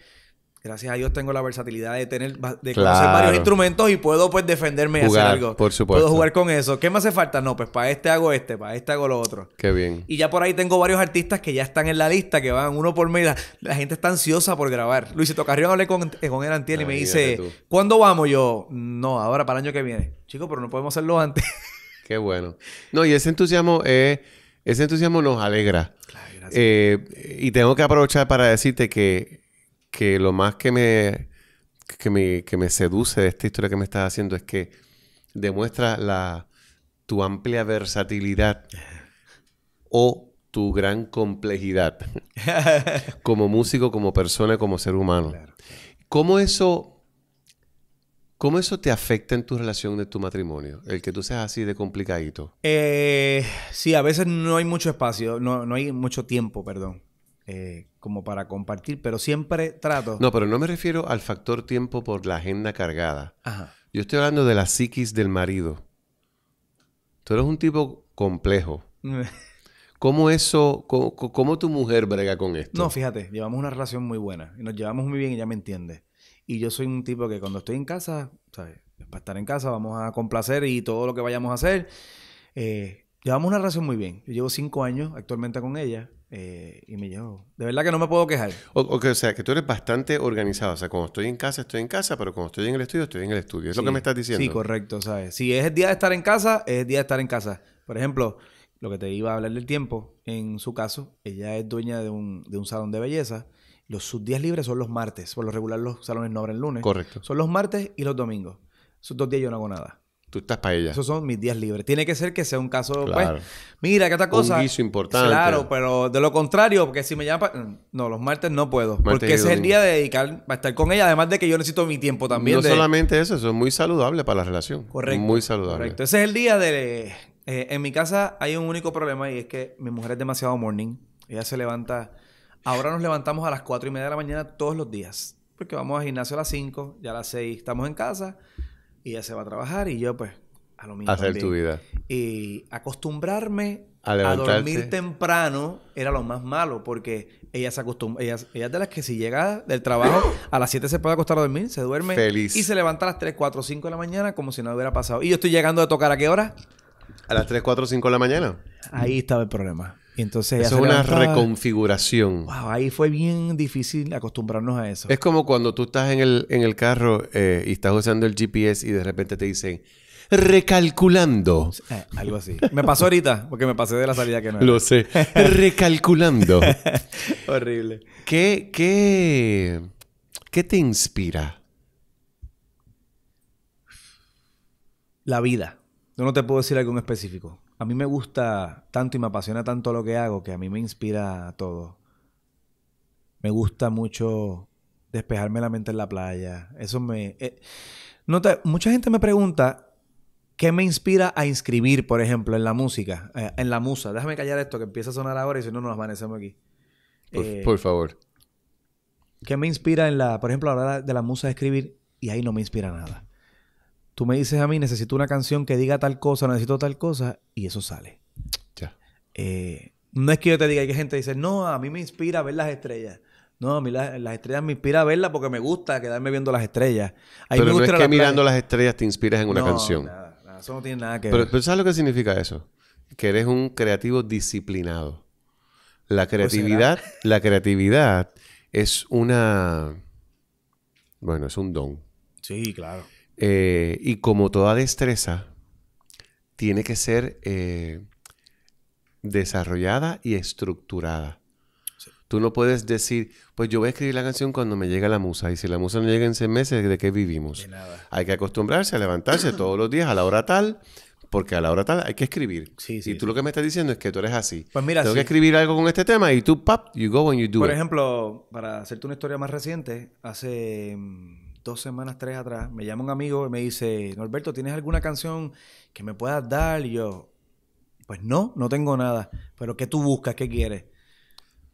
gracias a Dios tengo la versatilidad de tener de conocer varios instrumentos y puedo pues defenderme y hacer algo. Por supuesto. Puedo jugar con eso. ¿Qué me hace falta? No, pues para este hago este, para este hago lo otro. Qué bien. Y ya por ahí tengo varios artistas que ya están en la lista, que van uno por medio. La gente está ansiosa por grabar. Luisito Carrión hablé con, eh, con él antier y me dice, ¿cuándo vamos? Yo, no, ahora para el año que viene. Chico, pero no podemos hacerlo antes. Qué bueno. No, y ese entusiasmo es... Ese entusiasmo nos alegra. Claro, gracias. Eh, y tengo que aprovechar para decirte que que lo más que me, que me, que me seduce de esta historia que me estás haciendo es que demuestra la, tu amplia versatilidad o tu gran complejidad como músico, como persona, como ser humano. ¿Cómo eso, ¿Cómo eso te afecta en tu relación de tu matrimonio? El que tú seas así de complicadito. Eh, sí, a veces no hay mucho espacio, no, no hay mucho tiempo, perdón. Eh, como para compartir, pero siempre trato. No, pero no me refiero al factor tiempo por la agenda cargada. Yo estoy hablando de la psiquis del marido. Tú eres un tipo complejo. ¿Cómo eso, cómo, tu mujer brega con esto? No, fíjate, llevamos una relación muy buena y nos llevamos muy bien y ella me entiende. Y yo soy un tipo que cuando estoy en casa, ¿sabes? Para estar en casa vamos a complacer y todo lo que vayamos a hacer. Eh, llevamos una relación muy bien. Yo llevo cinco años actualmente con ella eh, y me llevo. De verdad que no me puedo quejar. O, sea, que tú eres bastante organizado. O sea, cuando estoy en casa, estoy en casa, pero cuando estoy en el estudio, estoy en el estudio. Es lo que me estás diciendo. Sí, correcto, ¿sabes? Si es el día de estar en casa, es el día de estar en casa. Por ejemplo, lo que te iba a hablar del tiempo, en su caso, ella es dueña de un, de un salón de belleza. Los sus días libres son los martes. Por lo regular, los salones no abren lunes. Correcto. Son los martes y los domingos. Esos dos días yo no hago nada. Tú estás para ella. Esos son mis días libres. Tiene que ser que sea un caso, pues, mira, que esta cosa. Un guiso importante. Claro, pero de lo contrario, porque si me llama. No, los martes no puedo. porque ese es el día de dedicar, para estar con ella, además de que yo necesito mi tiempo también. No solamente eso, eso es muy saludable para la relación. Correcto. Muy saludable. Correcto. Ese es el día de. Eh, en mi casa hay un único problema y es que mi mujer es demasiado morning. Ella se levanta. Ahora nos levantamos a las 4 y media de la mañana todos los días. Porque vamos al gimnasio a las 5, ya a las 6 estamos en casa y ella se va a trabajar y yo, pues, a lo mismo. Hacer tu vida. Y acostumbrarme a, dormir temprano era lo más malo porque ella se acostumbra, ella, ella, es de las que si llega del trabajo a las 7 se puede acostar a dormir, se duerme Feliz. y se levanta a las 3, 4, 5 de la mañana como si no hubiera pasado. Y yo estoy llegando a tocar a qué hora? A las 3, 4, 5 de la mañana. Ahí estaba el problema. Y entonces eso es una reconfiguración. Wow, ahí fue bien difícil acostumbrarnos a eso. Es como cuando tú estás en el, en el carro eh, y estás usando el GPS y de repente te dicen, recalculando. Eh, algo así. Me pasó ahorita, porque me pasé de la salida que no era. Lo sé. recalculando. Horrible. ¿Qué, qué, ¿Qué te inspira? La vida. Yo no te puedo decir algo en específico. A mí me gusta tanto y me apasiona tanto lo que hago que a mí me inspira todo. Me gusta mucho despejarme la mente en la playa. Eso me... Eh, mucha gente me pregunta ¿Qué me inspira a inscribir, por ejemplo, en la música? Eh, en la musa. Déjame callar esto que empieza a sonar ahora y si no nos amanecemos aquí. Por, eh, por, favor. ¿Qué me inspira en la, por ejemplo, a la hora de la musa de escribir? Y ahí no me inspira nada. Tú me dices a mí, necesito una canción que diga tal cosa, necesito tal cosa, y eso sale. Ya. Eh, no es que yo te diga, hay gente que dice, no, a mí me inspira ver las estrellas. No, a mí las, estrellas me inspira a verlas porque me gusta quedarme viendo las estrellas. Ahí pero no es que mirando las estrellas te inspiras en una canción. Nada, nada, eso no tiene nada que ver. Pero ¿sabes lo que significa eso? Que eres un creativo disciplinado. La creatividad, la creatividad es una... Bueno, es un don. Sí, claro. Eh, y como toda destreza, tiene que ser eh, desarrollada y estructurada. Tú no puedes decir, pues yo voy a escribir la canción cuando me llega la musa. Y si la musa no llega en seis meses, ¿de qué vivimos? De nada. Hay que acostumbrarse a levantarse todos los días a la hora tal, porque a la hora tal hay que escribir. Sí, sí, y tú lo que me estás diciendo es que tú eres así. Pues mira, Tengo que escribir algo con este tema y tú, pap, you go and you do Por ejemplo, para hacerte una historia más reciente, hace mm, dos semanas, tres atrás, me llama un amigo y me dice, Norberto, ¿tienes alguna canción que me puedas dar? Y yo, pues no, no tengo nada. Pero ¿qué tú buscas? ¿Qué quieres?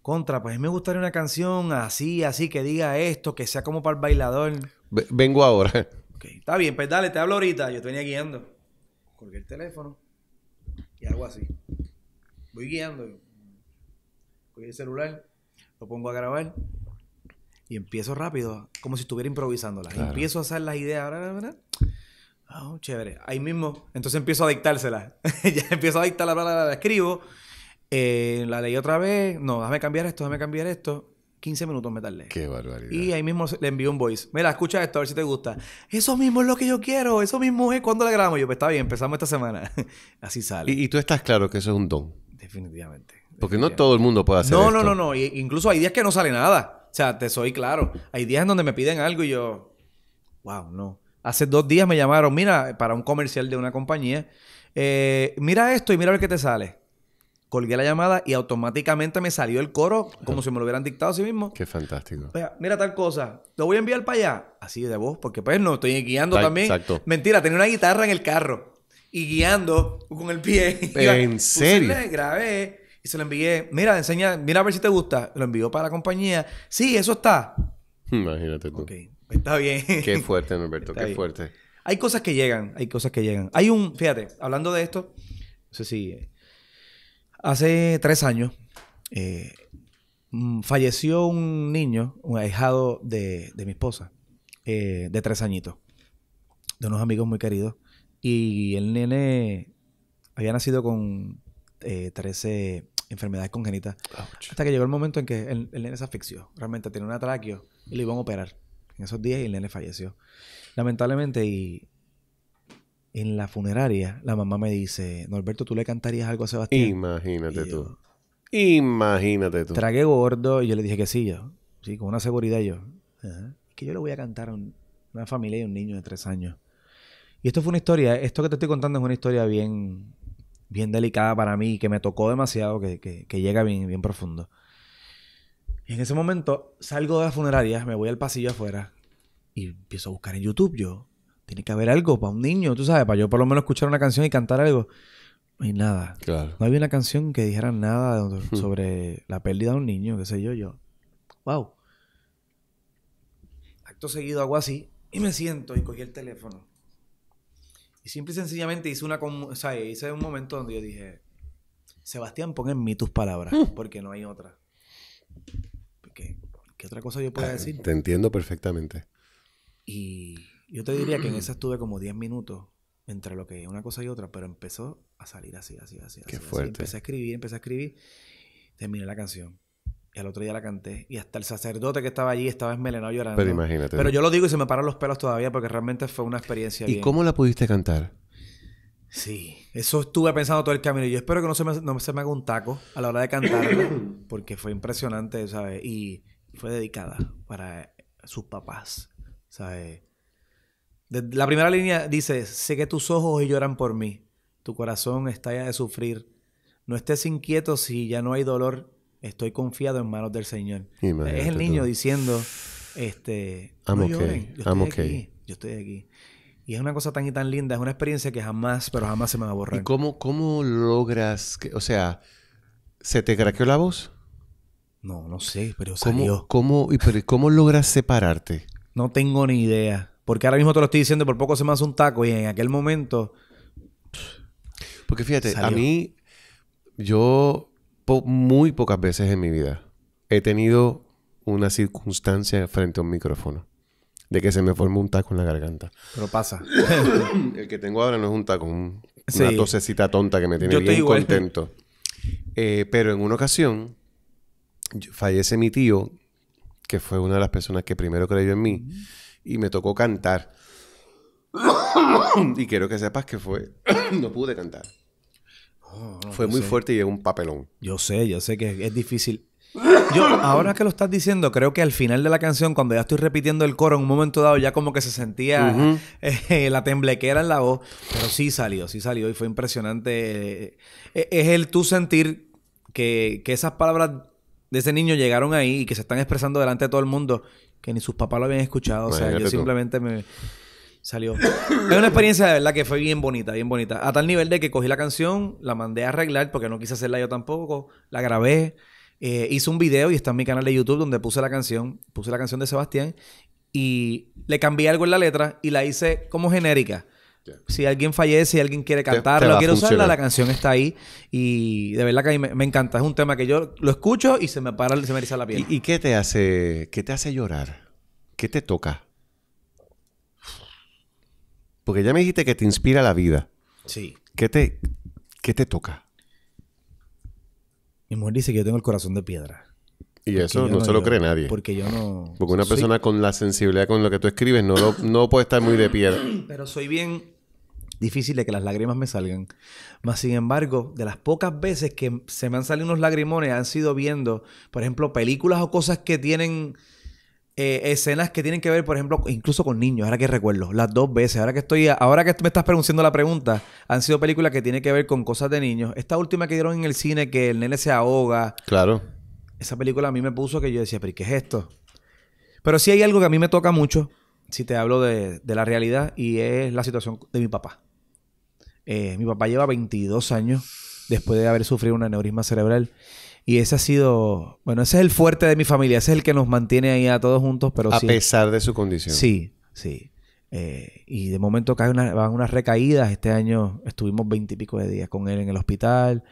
Contra, pues me gustaría una canción así, así, que diga esto, que sea como para el bailador. vengo ahora. Ok, está bien, pues dale, te hablo ahorita. Yo te venía guiando. Colgué el teléfono y algo así. Voy guiando. Voy el celular, lo pongo a grabar y empiezo rápido, como si estuviera improvisándola. Empiezo a hacer las ideas. Oh, chévere. Ahí mismo, entonces empiezo a dictársela. ya empiezo a dictar la palabra, la escribo. Eh, la leí otra vez. No, déjame cambiar esto, déjame cambiar esto. 15 minutos me tardé. Qué barbaridad. Y ahí mismo le envío un voice. Mira, escucha esto, a ver si te gusta. Eso mismo es lo que yo quiero. Eso mismo es cuando la grabamos. Yo, pues está bien, empezamos esta semana. Así sale. ¿Y, tú estás claro que eso es un don. Definitivamente. Porque no todo el mundo puede hacer no, esto. No, no, no. Incluso hay días que no sale nada. O sea, te soy claro. Hay días en donde me piden algo y yo, wow, no. Hace dos días me llamaron, mira, para un comercial de una compañía, eh, mira esto y mira a ver qué te sale. Colgué la llamada y automáticamente me salió el coro como si me lo hubieran dictado a sí mismo. Qué fantástico. Mira, tal cosa. Lo voy a enviar para allá. Así de voz, porque pues no, estoy guiando también. Exacto. Mentira, tenía una guitarra en el carro y guiando con el pie. ¿En serio? grabé y se lo envié. Mira, enseña, mira a ver si te gusta. Lo envió para la compañía. Sí, eso está. Imagínate tú. Ok, está bien. Qué fuerte, Norberto, qué fuerte. Hay cosas que llegan, hay cosas que llegan. Hay un, fíjate, hablando de esto, no sé si. Hace tres años eh, falleció un niño, un ahijado de, de mi esposa, eh, de tres añitos, de unos amigos muy queridos. Y el nene había nacido con eh, 13 enfermedades congénitas. Hasta que llegó el momento en que el, nene se asfixió. Realmente tenía un atraquio y le iban a operar en esos días y el nene falleció. Lamentablemente, y en la funeraria, la mamá me dice, Norberto, ¿tú le cantarías algo a Sebastián? Imagínate tú. Imagínate tú. Tragué gordo y yo le dije que sí, yo. Sí, con una seguridad yo. que yo le voy a cantar a una familia y un niño de tres años. Y esto fue una historia, esto que te estoy contando es una historia bien, bien delicada para mí, que me tocó demasiado, que, que, llega bien, bien profundo. Y en ese momento salgo de la funeraria, me voy al pasillo afuera y empiezo a buscar en YouTube yo. Tiene que haber algo para un niño, tú sabes, para yo por lo menos escuchar una canción y cantar algo. No hay nada. No había una canción que dijera nada sobre la pérdida de un niño, qué sé yo, yo. Wow. Acto seguido hago así y me siento y cogí el teléfono. Y simple y sencillamente hice una... O sea, hice un momento donde yo dije, Sebastián, pon en mí tus palabras, mm. porque no hay otra. ¿qué otra cosa yo puedo ah, decir? Te entiendo perfectamente. Y yo te diría que en esa estuve como 10 minutos entre lo que una cosa y otra, pero empezó a salir así, así, así. Qué fuerte. Empecé a escribir, empecé a escribir, terminé la canción. Y al otro día la canté. Y hasta el sacerdote que estaba allí estaba esmelenado llorando. Pero imagínate. Pero yo lo digo y se me paran los pelos todavía porque realmente fue una experiencia. ¿Y cómo la pudiste cantar? Sí, eso estuve pensando todo el camino. Yo espero que no se me, no se me haga un taco a la hora de cantar porque fue impresionante, ¿sabes? Y fue dedicada para sus papás, ¿sabes? la primera línea dice, sé que tus ojos lloran por mí, tu corazón está ya de sufrir. No estés inquieto si ya no hay dolor estoy confiado en manos del Señor. es el niño diciendo, este, no yo estoy aquí, yo estoy aquí. Y es una cosa tan y tan linda, es una experiencia que jamás, pero jamás se me va a borrar. ¿Y cómo, cómo logras, que, o sea, ¿se te craqueó la voz? No, no sé, pero salió. ¿Cómo, cómo, y pero, ¿Cómo logras separarte? No tengo ni idea. Porque ahora mismo te lo estoy diciendo, por poco se me hace un taco y en aquel momento... Porque fíjate, a mí, yo muy pocas veces en mi vida he tenido una circunstancia frente a un micrófono. De que se me formó un taco en la garganta. Pero pasa. el que tengo ahora no es un taco, un, una tosecita tonta que me tiene bien contento. Eh, pero en una ocasión, fallece mi tío, que fue una de las personas que primero creyó en mí, y me tocó cantar. y quiero que sepas que fue. no pude cantar. Oh, fue muy fuerte y es un papelón. Yo sé, yo sé que es difícil. Yo, ahora que lo estás diciendo, creo que al final de la canción, cuando ya estoy repitiendo el coro, en un momento dado ya como que se sentía eh, la temblequera en la voz. Pero sí salió, sí salió y fue impresionante. Eh, es el tú sentir que, que esas palabras de ese niño llegaron ahí y que se están expresando delante de todo el mundo, que ni sus papás lo habían escuchado. o sea, yo simplemente me salió. es una experiencia de verdad que fue bien bonita, bien bonita. A tal nivel de que cogí la canción, la mandé a arreglar porque no quise hacerla yo tampoco, la grabé eh, hice un video y está en mi canal de YouTube donde puse la canción, puse la canción de Sebastián y le cambié algo en la letra y la hice como genérica. Si alguien fallece, si alguien quiere cantarla, quiere usarla, la canción está ahí. Y de verdad que a mí me, encanta. Es un tema que yo lo escucho y se me para, se me eriza la piel. ¿Y, qué te hace, qué te hace llorar? ¿Qué te toca? Porque ya me dijiste que te inspira la vida. Sí. ¿Qué te, qué te toca? Mi mujer dice que yo tengo el corazón de piedra. Y eso no, se lo cree nadie. Porque yo no... Porque una persona con la sensibilidad con lo que tú escribes no, no puede estar muy de piedra. Pero soy bien difícil de que las lágrimas me salgan. Más sin embargo, de las pocas veces que se me han salido unos lagrimones han sido viendo, por ejemplo, películas o cosas que tienen eh, escenas que tienen que ver, por ejemplo, incluso con niños, ahora que recuerdo, las dos veces, ahora que estoy, ahora que me estás preguntando la pregunta, han sido películas que tienen que ver con cosas de niños. Esta última que dieron en el cine, que el nene se ahoga. Claro. Esa película a mí me puso que yo decía, pero ¿qué es esto? Pero sí hay algo que a mí me toca mucho, si te hablo de, la realidad, y es la situación de mi papá. Eh, mi papá lleva 22 años después de haber sufrido un aneurisma cerebral. Y ese ha sido, bueno, ese es el fuerte de mi familia, ese es el que nos mantiene ahí a todos juntos, pero a pesar de su condición. Sí, sí. Eh, y de momento caen van unas recaídas. Este año estuvimos veintipico de días con él en el hospital.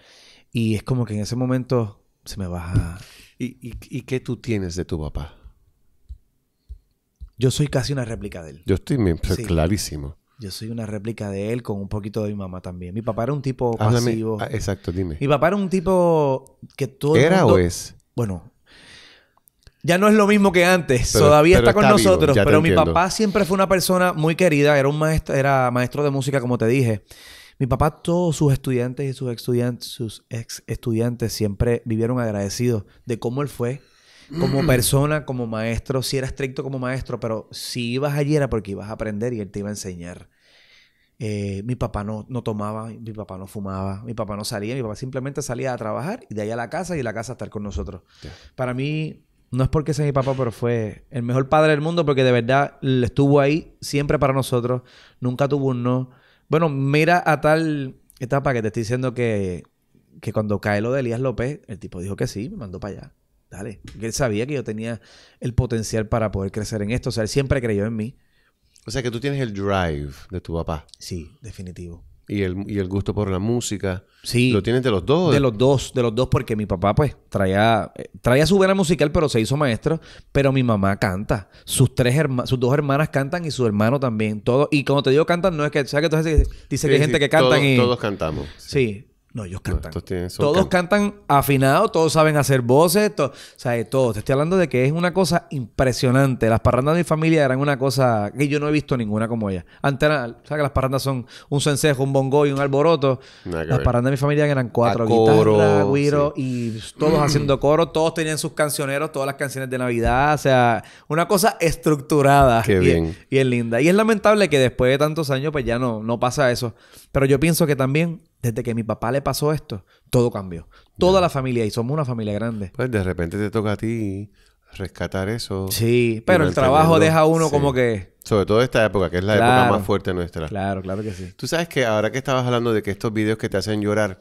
Y es como que en ese momento se me baja. ¿Y, y, qué tú tienes de tu papá? Yo soy casi una réplica de él. Yo estoy clarísimo. Yo soy una réplica de él con un poquito de mi mamá también. Mi papá era un tipo pasivo. Ah, exacto, dime. Mi papá era un tipo que todo ¿Era o es? Bueno, ya no es lo mismo que antes. Todavía está con nosotros. pero mi papá siempre fue una persona muy querida. Era un maestro, era maestro de música, como te dije. Mi papá, todos sus estudiantes y sus estudiantes, sus ex estudiantes siempre vivieron agradecidos de cómo él fue como persona, como maestro, si era estricto como maestro, pero si ibas allí era porque ibas a aprender y él te iba a enseñar. Eh, mi papá no, no tomaba, mi papá no fumaba, mi papá no salía, mi papá simplemente salía a trabajar y de ahí a la casa y de la casa a estar con nosotros. Para mí, no es porque sea mi papá, pero fue el mejor padre del mundo porque de verdad estuvo ahí siempre para nosotros, nunca tuvo un no. Bueno, mira a tal etapa que te estoy diciendo que, que cuando cae lo de Elías López, el tipo dijo que sí, me mandó para allá dale. él sabía que yo tenía el potencial para poder crecer en esto. O sea, él siempre creyó en mí. O sea, que tú tienes el drive de tu papá. Sí, definitivo. Y el, y el gusto por la música. Sí. ¿Lo tienes de los dos? De los dos, de los dos, porque mi papá, pues, traía, eh, traía su vena musical, pero se hizo maestro. Pero mi mamá canta. Sus tres sus dos hermanas cantan y su hermano también. Todo, y como te digo, cantan, no es que, ¿sabes que tú dices que hay gente que canta y. Todos cantamos. sí. No, ellos cantan. todos cantan afinados, todos saben hacer voces, o sea, todos. Te estoy hablando de que es una cosa impresionante. Las parrandas de mi familia eran una cosa que yo no he visto ninguna como ella. Antes, ¿sabes que las parrandas son un cencejo, un bongo y un alboroto? las parrandas de mi familia eran cuatro guitarras, guiro, y todos haciendo coro. Todos tenían sus cancioneros, todas las canciones de Navidad. O sea, una cosa estructurada. Qué bien. Y, es linda. Y es lamentable que después de tantos años, pues ya no, no pasa eso. Pero yo pienso que también desde que mi papá le pasó esto, todo cambió. Toda la familia, y somos una familia grande. Pues de repente te toca a ti rescatar eso. Sí, pero el trabajo deja a uno como que... Sobre todo esta época, que es la época más fuerte nuestra. Claro, claro que sí. Tú sabes que ahora que estabas hablando de que estos videos que te hacen llorar,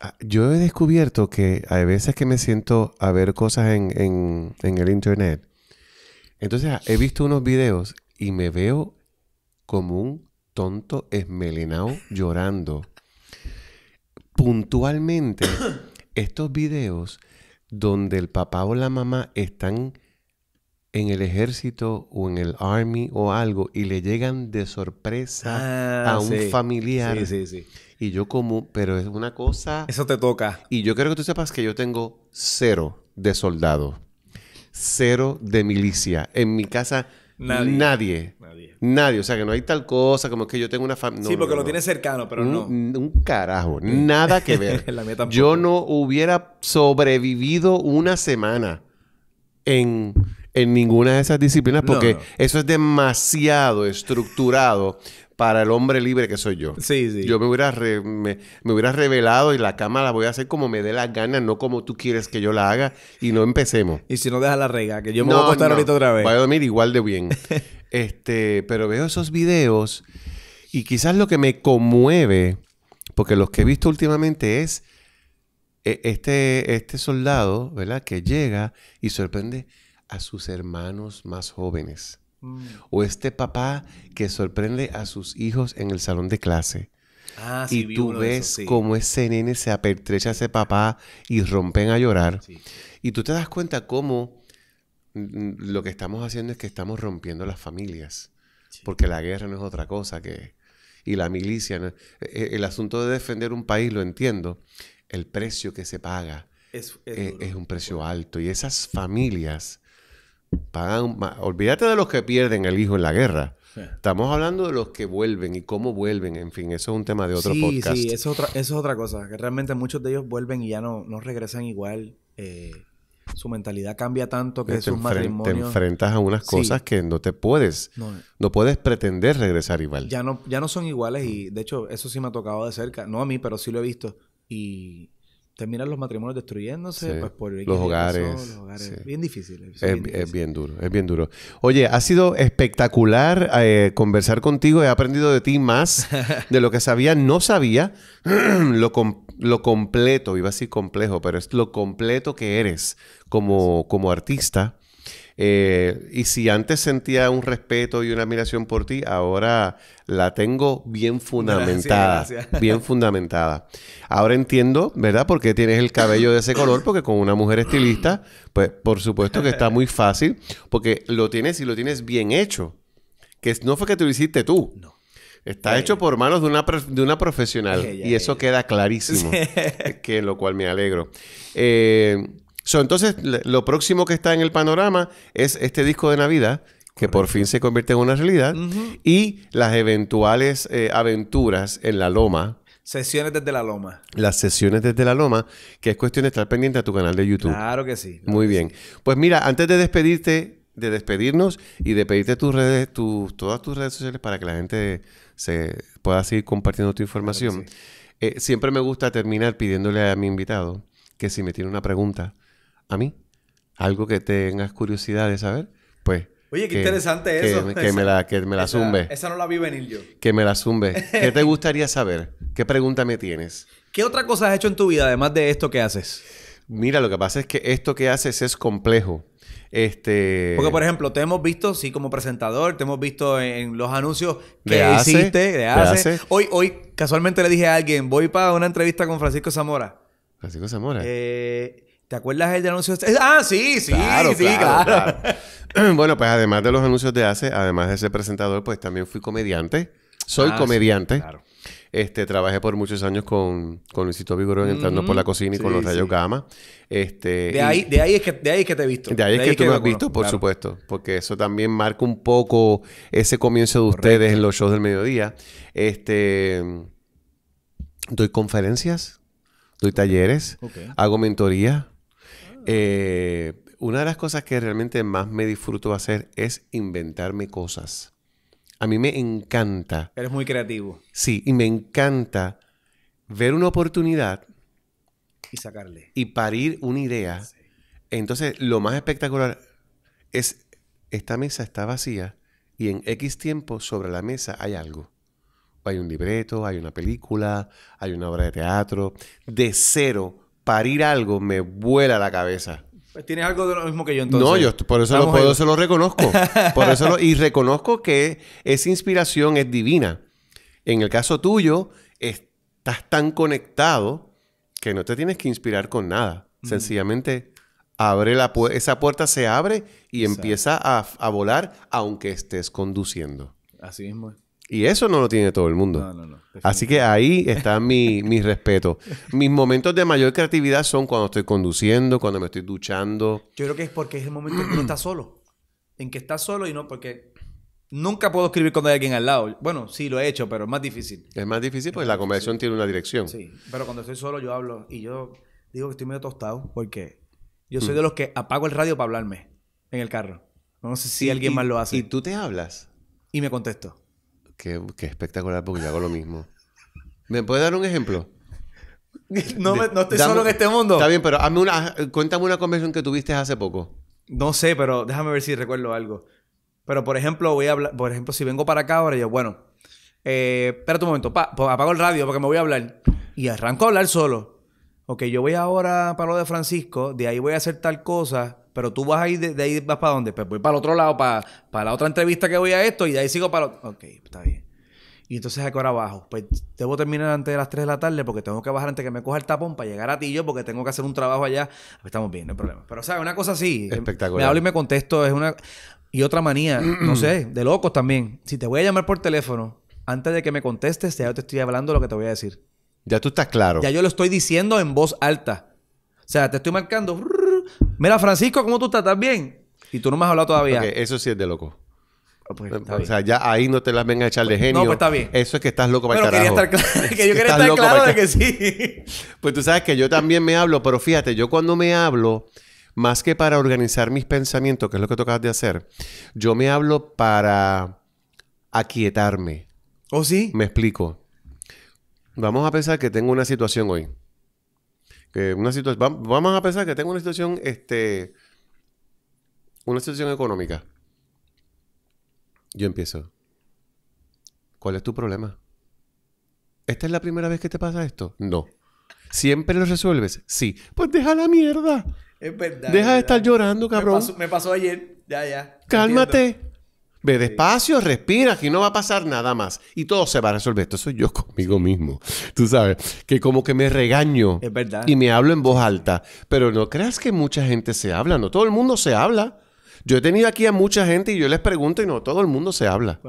ah, yo he descubierto que hay veces que me siento a ver cosas en, en, en el internet. Entonces he visto unos videos y me veo como un tonto esmelenado llorando. Puntualmente, estos videos donde el papá o la mamá están en el ejército o en el army o algo y le llegan de sorpresa Ah, a un sí. familiar. Sí, sí, sí. Y yo como, pero es una cosa... Eso te toca. Y yo quiero que tú sepas que yo tengo cero de soldado, cero de milicia. En mi casa, Nadie. nadie. Nadie. Nadie. O sea, que no hay tal cosa como que yo tengo una familia. sí, porque lo tienes cercano, pero no. Un, carajo. Nada que ver. La mía tampoco. yo no hubiera sobrevivido una semana en, en ninguna de esas disciplinas No, porque no. eso es demasiado estructurado para el hombre libre que soy yo. Sí, sí. Yo me hubiera, re- me, me hubiera revelado y la cama la voy a hacer como me dé la gana, no como tú quieres que yo la haga y no empecemos. Y si no dejas la rega, que yo me No, voy a acostar no. ahorita otra vez. Voy a dormir igual de bien. este, pero veo esos videos y quizás lo que me conmueve, porque los que he visto últimamente es eh, este, este soldado, ¿verdad? Que llega y sorprende a sus hermanos más jóvenes. Mm. O este papá que sorprende a sus hijos en el salón de clase. Ah, sí, y tú ves esos, sí. cómo ese nene se apertrecha a ese papá y rompen a llorar. Sí. Y tú te das cuenta cómo mm, lo que estamos haciendo es que estamos rompiendo las familias. Porque la guerra no es otra cosa que... Y la milicia, no- eh, el asunto de defender un país, lo entiendo. El precio que se paga Es, es un precio alto. Y esas familias pagan... Olvídate de los que pierden el hijo en la guerra. Sí. Estamos hablando de los que vuelven y cómo vuelven. En fin, eso es un tema de otro sí, podcast. Sí, eso es, otra, eso es otra cosa. Que realmente muchos de ellos vuelven y ya no, no regresan igual. Eh, su mentalidad cambia tanto que te, sus enfren- te matrimonios... enfrentas a unas Sí. cosas que no te puedes... No, No puedes pretender regresar igual. ya, no, ya no son iguales y de hecho eso sí me ha tocado de cerca. No a mí, pero sí lo he visto. Y terminan los matrimonios destruyéndose Sí. pues, por Los razón, hogares, los hogares. sí. Bien difícil. Es, es bien duro, es bien duro. Oye, ha sido espectacular eh, conversar contigo. He aprendido de ti más de lo que sabía. No sabía lo, com- lo completo, iba a decir complejo, pero es lo completo que eres como, como artista. Eh, y si antes sentía un respeto y una admiración por ti, ahora la tengo bien fundamentada. gracias. Bien fundamentada. Ahora entiendo, ¿verdad? Por qué tienes el cabello de ese color, porque con una mujer estilista, pues por supuesto que está muy fácil, porque lo tienes y lo tienes bien hecho. Que no fue que te lo hiciste tú. No. Está hecho por manos de una, de una profesional. Y eso queda clarísimo. que lo cual me alegro. Eh, so, entonces, lo próximo que está en el panorama es este disco de Navidad, que por fin se convierte en una realidad, y las eventuales eh, aventuras en la loma, Sesiones desde la loma. las sesiones desde la loma, que es cuestión de estar pendiente a tu canal de YouTube. Claro que sí. claro Muy que bien. sí. Pues mira, antes de despedirte, de despedirnos y de pedirte tus redes, tus- todas tus redes sociales para que la gente se pueda seguir compartiendo tu información, sí. eh, siempre me gusta terminar pidiéndole a mi invitado que si me tiene una pregunta a mí, algo que tengas curiosidad de saber, pues Oye, qué que- interesante que, eso. que me la, que me la Esa- zumbe. Esa no la vi venir yo. Que me la zumbe. ¿Qué te gustaría saber? ¿Qué pregunta me tienes? ¿Qué otra cosa has hecho en tu vida además de esto que haces? Mira, lo que pasa es que esto que haces es complejo. Este. Porque, por ejemplo, te hemos visto, sí, como presentador, te hemos visto en, los anuncios que De Ace, hiciste, de de Ace. Ace. Hoy, hoy, casualmente le dije a alguien, voy para una entrevista con Francisco Zamora. Francisco Zamora. Eh, ¿Te acuerdas el de anuncios? Ah, sí, sí, Claro, sí, claro, claro. claro. bueno, pues además de los anuncios de ACE, además de ser presentador, pues también fui comediante. Soy Ah, sí, comediante. claro. Este, trabajé por muchos años con, con Luisito Vigorón entrando por la cocina y con los rayos sí. gamma. Este, De ahí, de, ahí es que, de ahí es que te he visto. de ahí es que tú me has visto, por claro. supuesto, porque eso también marca un poco ese comienzo de ustedes en los shows del mediodía. Este, doy conferencias, doy talleres, hago mentoría. Eh, una de las cosas que realmente más me disfruto hacer es inventarme cosas. A mí me encanta, Eres muy creativo. sí, y me encanta ver una oportunidad Y sacarle. y parir una idea. Entonces, lo más espectacular es, esta mesa está vacía y en X tiempo sobre la mesa hay algo. Hay un libreto, hay una película, hay una obra de teatro. De cero, parir algo me vuela la cabeza. Pues tienes algo de lo mismo que yo entonces. no, yo por eso, lo, por eso lo reconozco. Por eso lo- y reconozco que esa inspiración es divina. En el caso tuyo, estás tan conectado que no te tienes que inspirar con nada. Sencillamente abre la esa puerta se abre y empieza a, volar aunque estés conduciendo. Así mismo. Y eso no lo tiene todo el mundo. No, no, no. Así que ahí está mi, mi respeto. Mis momentos de mayor creatividad son cuando estoy conduciendo, cuando me estoy duchando. Yo creo que es porque es el momento en que uno está solo. En que estás solo y no porque nunca puedo escribir cuando hay alguien al lado. Bueno, sí lo he hecho, pero es más difícil. Es más difícil porque la conversación tiene una dirección. Sí, pero cuando estoy solo yo hablo y yo digo que estoy medio tostado porque yo soy mm. de los que apago el radio para hablarme en el carro. No sé si alguien más lo hace. ¿Y tú te hablas? Y me contesto. Qué, espectacular porque yo hago lo mismo. ¿Me puedes dar un ejemplo? no, no estoy solo en este mundo. Está bien, pero una, cuéntame una conversación que tuviste hace poco. No sé, pero déjame ver si recuerdo algo. Pero, por ejemplo, voy a hablar... Por ejemplo, si vengo para acá ahora, yo, bueno... Eh, espérate un momento. Pa, pues apago el radio porque me voy a hablar. Y arranco a hablar solo. Ok, yo voy ahora para lo de Francisco. De ahí voy a hacer tal cosa. Pero tú vas ahí, de, de ahí vas para dónde? Pues voy para el otro lado, para, para la otra entrevista que voy a esto y de ahí sigo para... Lo... Ok, está bien. Y entonces acá ahora abajo. Pues debo terminar antes de las 3 de la tarde porque tengo que bajar antes que me coja el tapón para llegar a ti yo porque tengo que hacer un trabajo allá. Pues estamos bien, no hay problema. Pero, sea, una cosa así. Espectacular. Me hablo y me contesto. Es una... Y otra manía, no sé, de locos también. Si te voy a llamar por teléfono, antes de que me contestes, ya yo te estoy hablando lo que te voy a decir. Ya tú estás claro. Ya yo lo estoy diciendo en voz alta. O sea, te estoy marcando. Mira, Francisco, ¿cómo tú estás? ¿Estás bien? Y tú no me has hablado todavía. eso sí es de loco. Oh, pues, o sea, ya ahí no te las vengas a echar de genio. No, pues está bien. Eso es que estás loco para el carajo. Quería estar que yo quería estar claro de que sí. Pues tú sabes que yo también me hablo, pero fíjate, yo cuando me hablo, más que para organizar mis pensamientos, que es lo que tocas de hacer, yo me hablo para aquietarme. ¿Oh, sí? Me explico. Vamos a pensar que tengo una situación hoy. Una vamos a pensar que tengo una situación, este, una situación económica. Yo empiezo. ¿Cuál es tu problema? ¿Esta es la primera vez que te pasa esto? No. ¿Siempre lo resuelves? Sí. Pues deja la mierda. Es verdad. Deja de estar llorando, cabrón. Me pasó, ayer. Ya, ya. Cálmate. Ve despacio, respira, aquí no va a pasar nada más. Y todo se va a resolver. Esto soy yo conmigo mismo. Tú sabes, que como que me regaño. Es verdad. Y me hablo en voz alta. Pero no creas que mucha gente se habla. No todo el mundo se habla. Yo he tenido aquí a mucha gente y yo les pregunto y no todo el mundo se habla.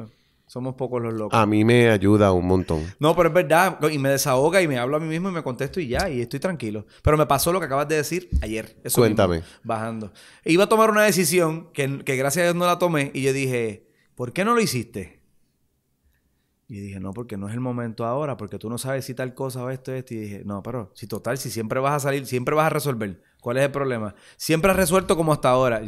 Somos pocos los locos. A mí me ayuda un montón. No, pero es verdad. Y me desahoga y me hablo a mí mismo y me contesto y ya. Y estoy tranquilo. Pero me pasó lo que acabas de decir ayer. Cuéntame. bajando. Iba a tomar una decisión que, que gracias a Dios no la tomé. Y yo dije, ¿por qué no lo hiciste? Y dije, no, porque no es el momento ahora, porque tú no sabes si tal cosa o esto, esto. Y dije, no, pero si total, si siempre vas a salir, siempre vas a resolver. ¿Cuál es el problema? Siempre has resuelto como hasta ahora.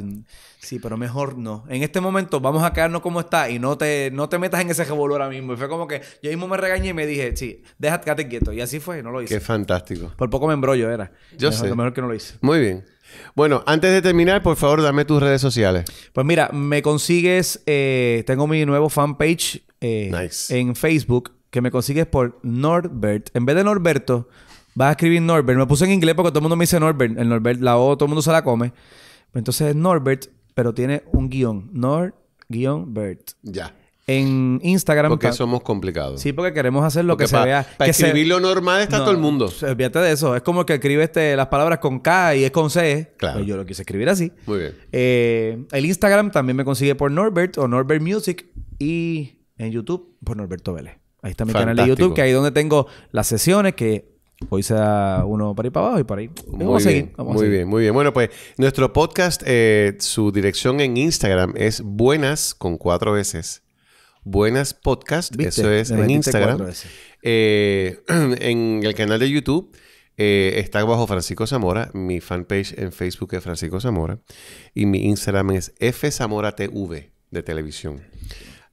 Sí, pero mejor no. En este momento vamos a quedarnos como está y no te, no te metas en ese revolver ahora mismo. Y fue como que yo mismo me regañé y me dije, sí, déjate, quédate quieto. Y así fue, no lo hice. Qué fantástico. Por poco me embrollo era. Yo sé. Lo mejor que no lo hice. Muy bien. Bueno, antes de terminar, por favor, dame tus redes sociales. Pues mira, me consigues, eh, tengo mi nuevo fanpage eh, en Facebook, que me consigues por Norbert. En vez de Norberto, vas a escribir Norbert. Me puse en inglés porque todo el mundo me dice Norbert. El Norbert, la O, todo el mundo se la come. Entonces es Norbert, pero tiene un guion. Nord-Bert. Ya. En Instagram. Porque somos complicados. Sí, porque queremos hacer lo que se vea. Para escribir lo normal está todo el mundo. Olvídate de eso. Es como que escribe este, las palabras con K y es con C. Claro. Pues yo lo quise escribir así. Muy bien. Eh, el Instagram también me consigue por Norbert o Norbert Music. Y en YouTube por Norberto Vélez. Ahí está mi canal de YouTube, que ahí donde tengo las sesiones que Hoy sea uno para ir para abajo y para ahí. Vamos a seguir. muy bien, muy bien. Bueno, pues nuestro podcast, eh, su dirección en Instagram es buenas con cuatro veces. Buenas Podcast, eso es en Instagram. Eh, en el canal de YouTube eh, está bajo Francisco Zamora. Mi fanpage en Facebook es Francisco Zamora. Y mi Instagram es F Zamora TV de televisión.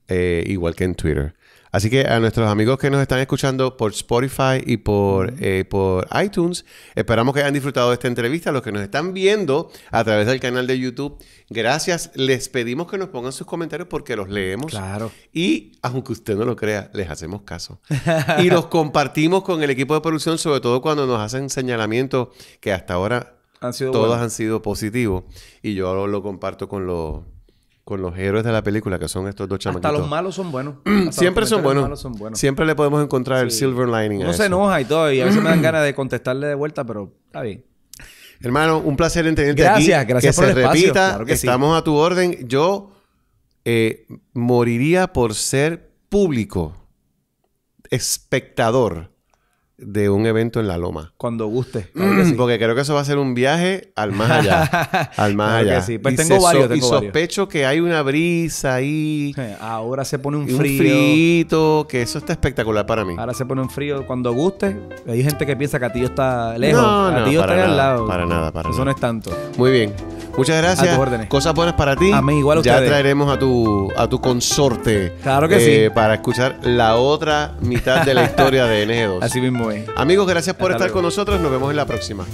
igual que en Twitter. Así que a nuestros amigos que nos están escuchando por Spotify y por, eh, por iTunes, esperamos que hayan disfrutado de esta entrevista. Los que nos están viendo a través del canal de YouTube, gracias. Les pedimos que nos pongan sus comentarios porque los leemos. Claro. Y, aunque usted no lo crea, les hacemos caso. y los compartimos con el equipo de producción, sobre todo cuando nos hacen señalamientos que hasta ahora todos han sido positivos. Y yo lo comparto con los con los héroes de la película, que son estos dos chamaquitos. Hasta los malos son buenos. Siempre son buenos. Siempre le podemos encontrar el silver lining No se enoja y todo, y a veces me dan ganas de contestarle de vuelta, pero está bien. Hermano, un placer en tenerte Gracias, aquí. gracias que por se el espacio. repita. Claro que sí. Estamos a tu orden. Yo eh, moriría por ser público, espectador de un evento en la Loma. Cuando guste. Claro que sí. Porque creo que eso va a ser un viaje al más allá. al más Claro que allá. sí. Pues Y tengo varios, so- tengo y varios. sospecho que hay una brisa ahí. Ahora se pone un y un frío. frito, que eso está espectacular para mí. Ahora se pone un frío cuando guste. Hay gente que piensa que Atillo está lejos. No, no, Atillo para está ahí al nada, lado. para nada, para Eso nada. no es tanto. Muy bien. Muchas gracias. A tus. Cosas buenas para ti. Amén, igual a Ya ustedes. traeremos a tu, a tu consorte. eh, Claro que sí. Para escuchar la otra mitad de la historia de NG2. Así mismo es. Amigos, gracias por Hasta estar luego. con nosotros. Nos vemos en la próxima.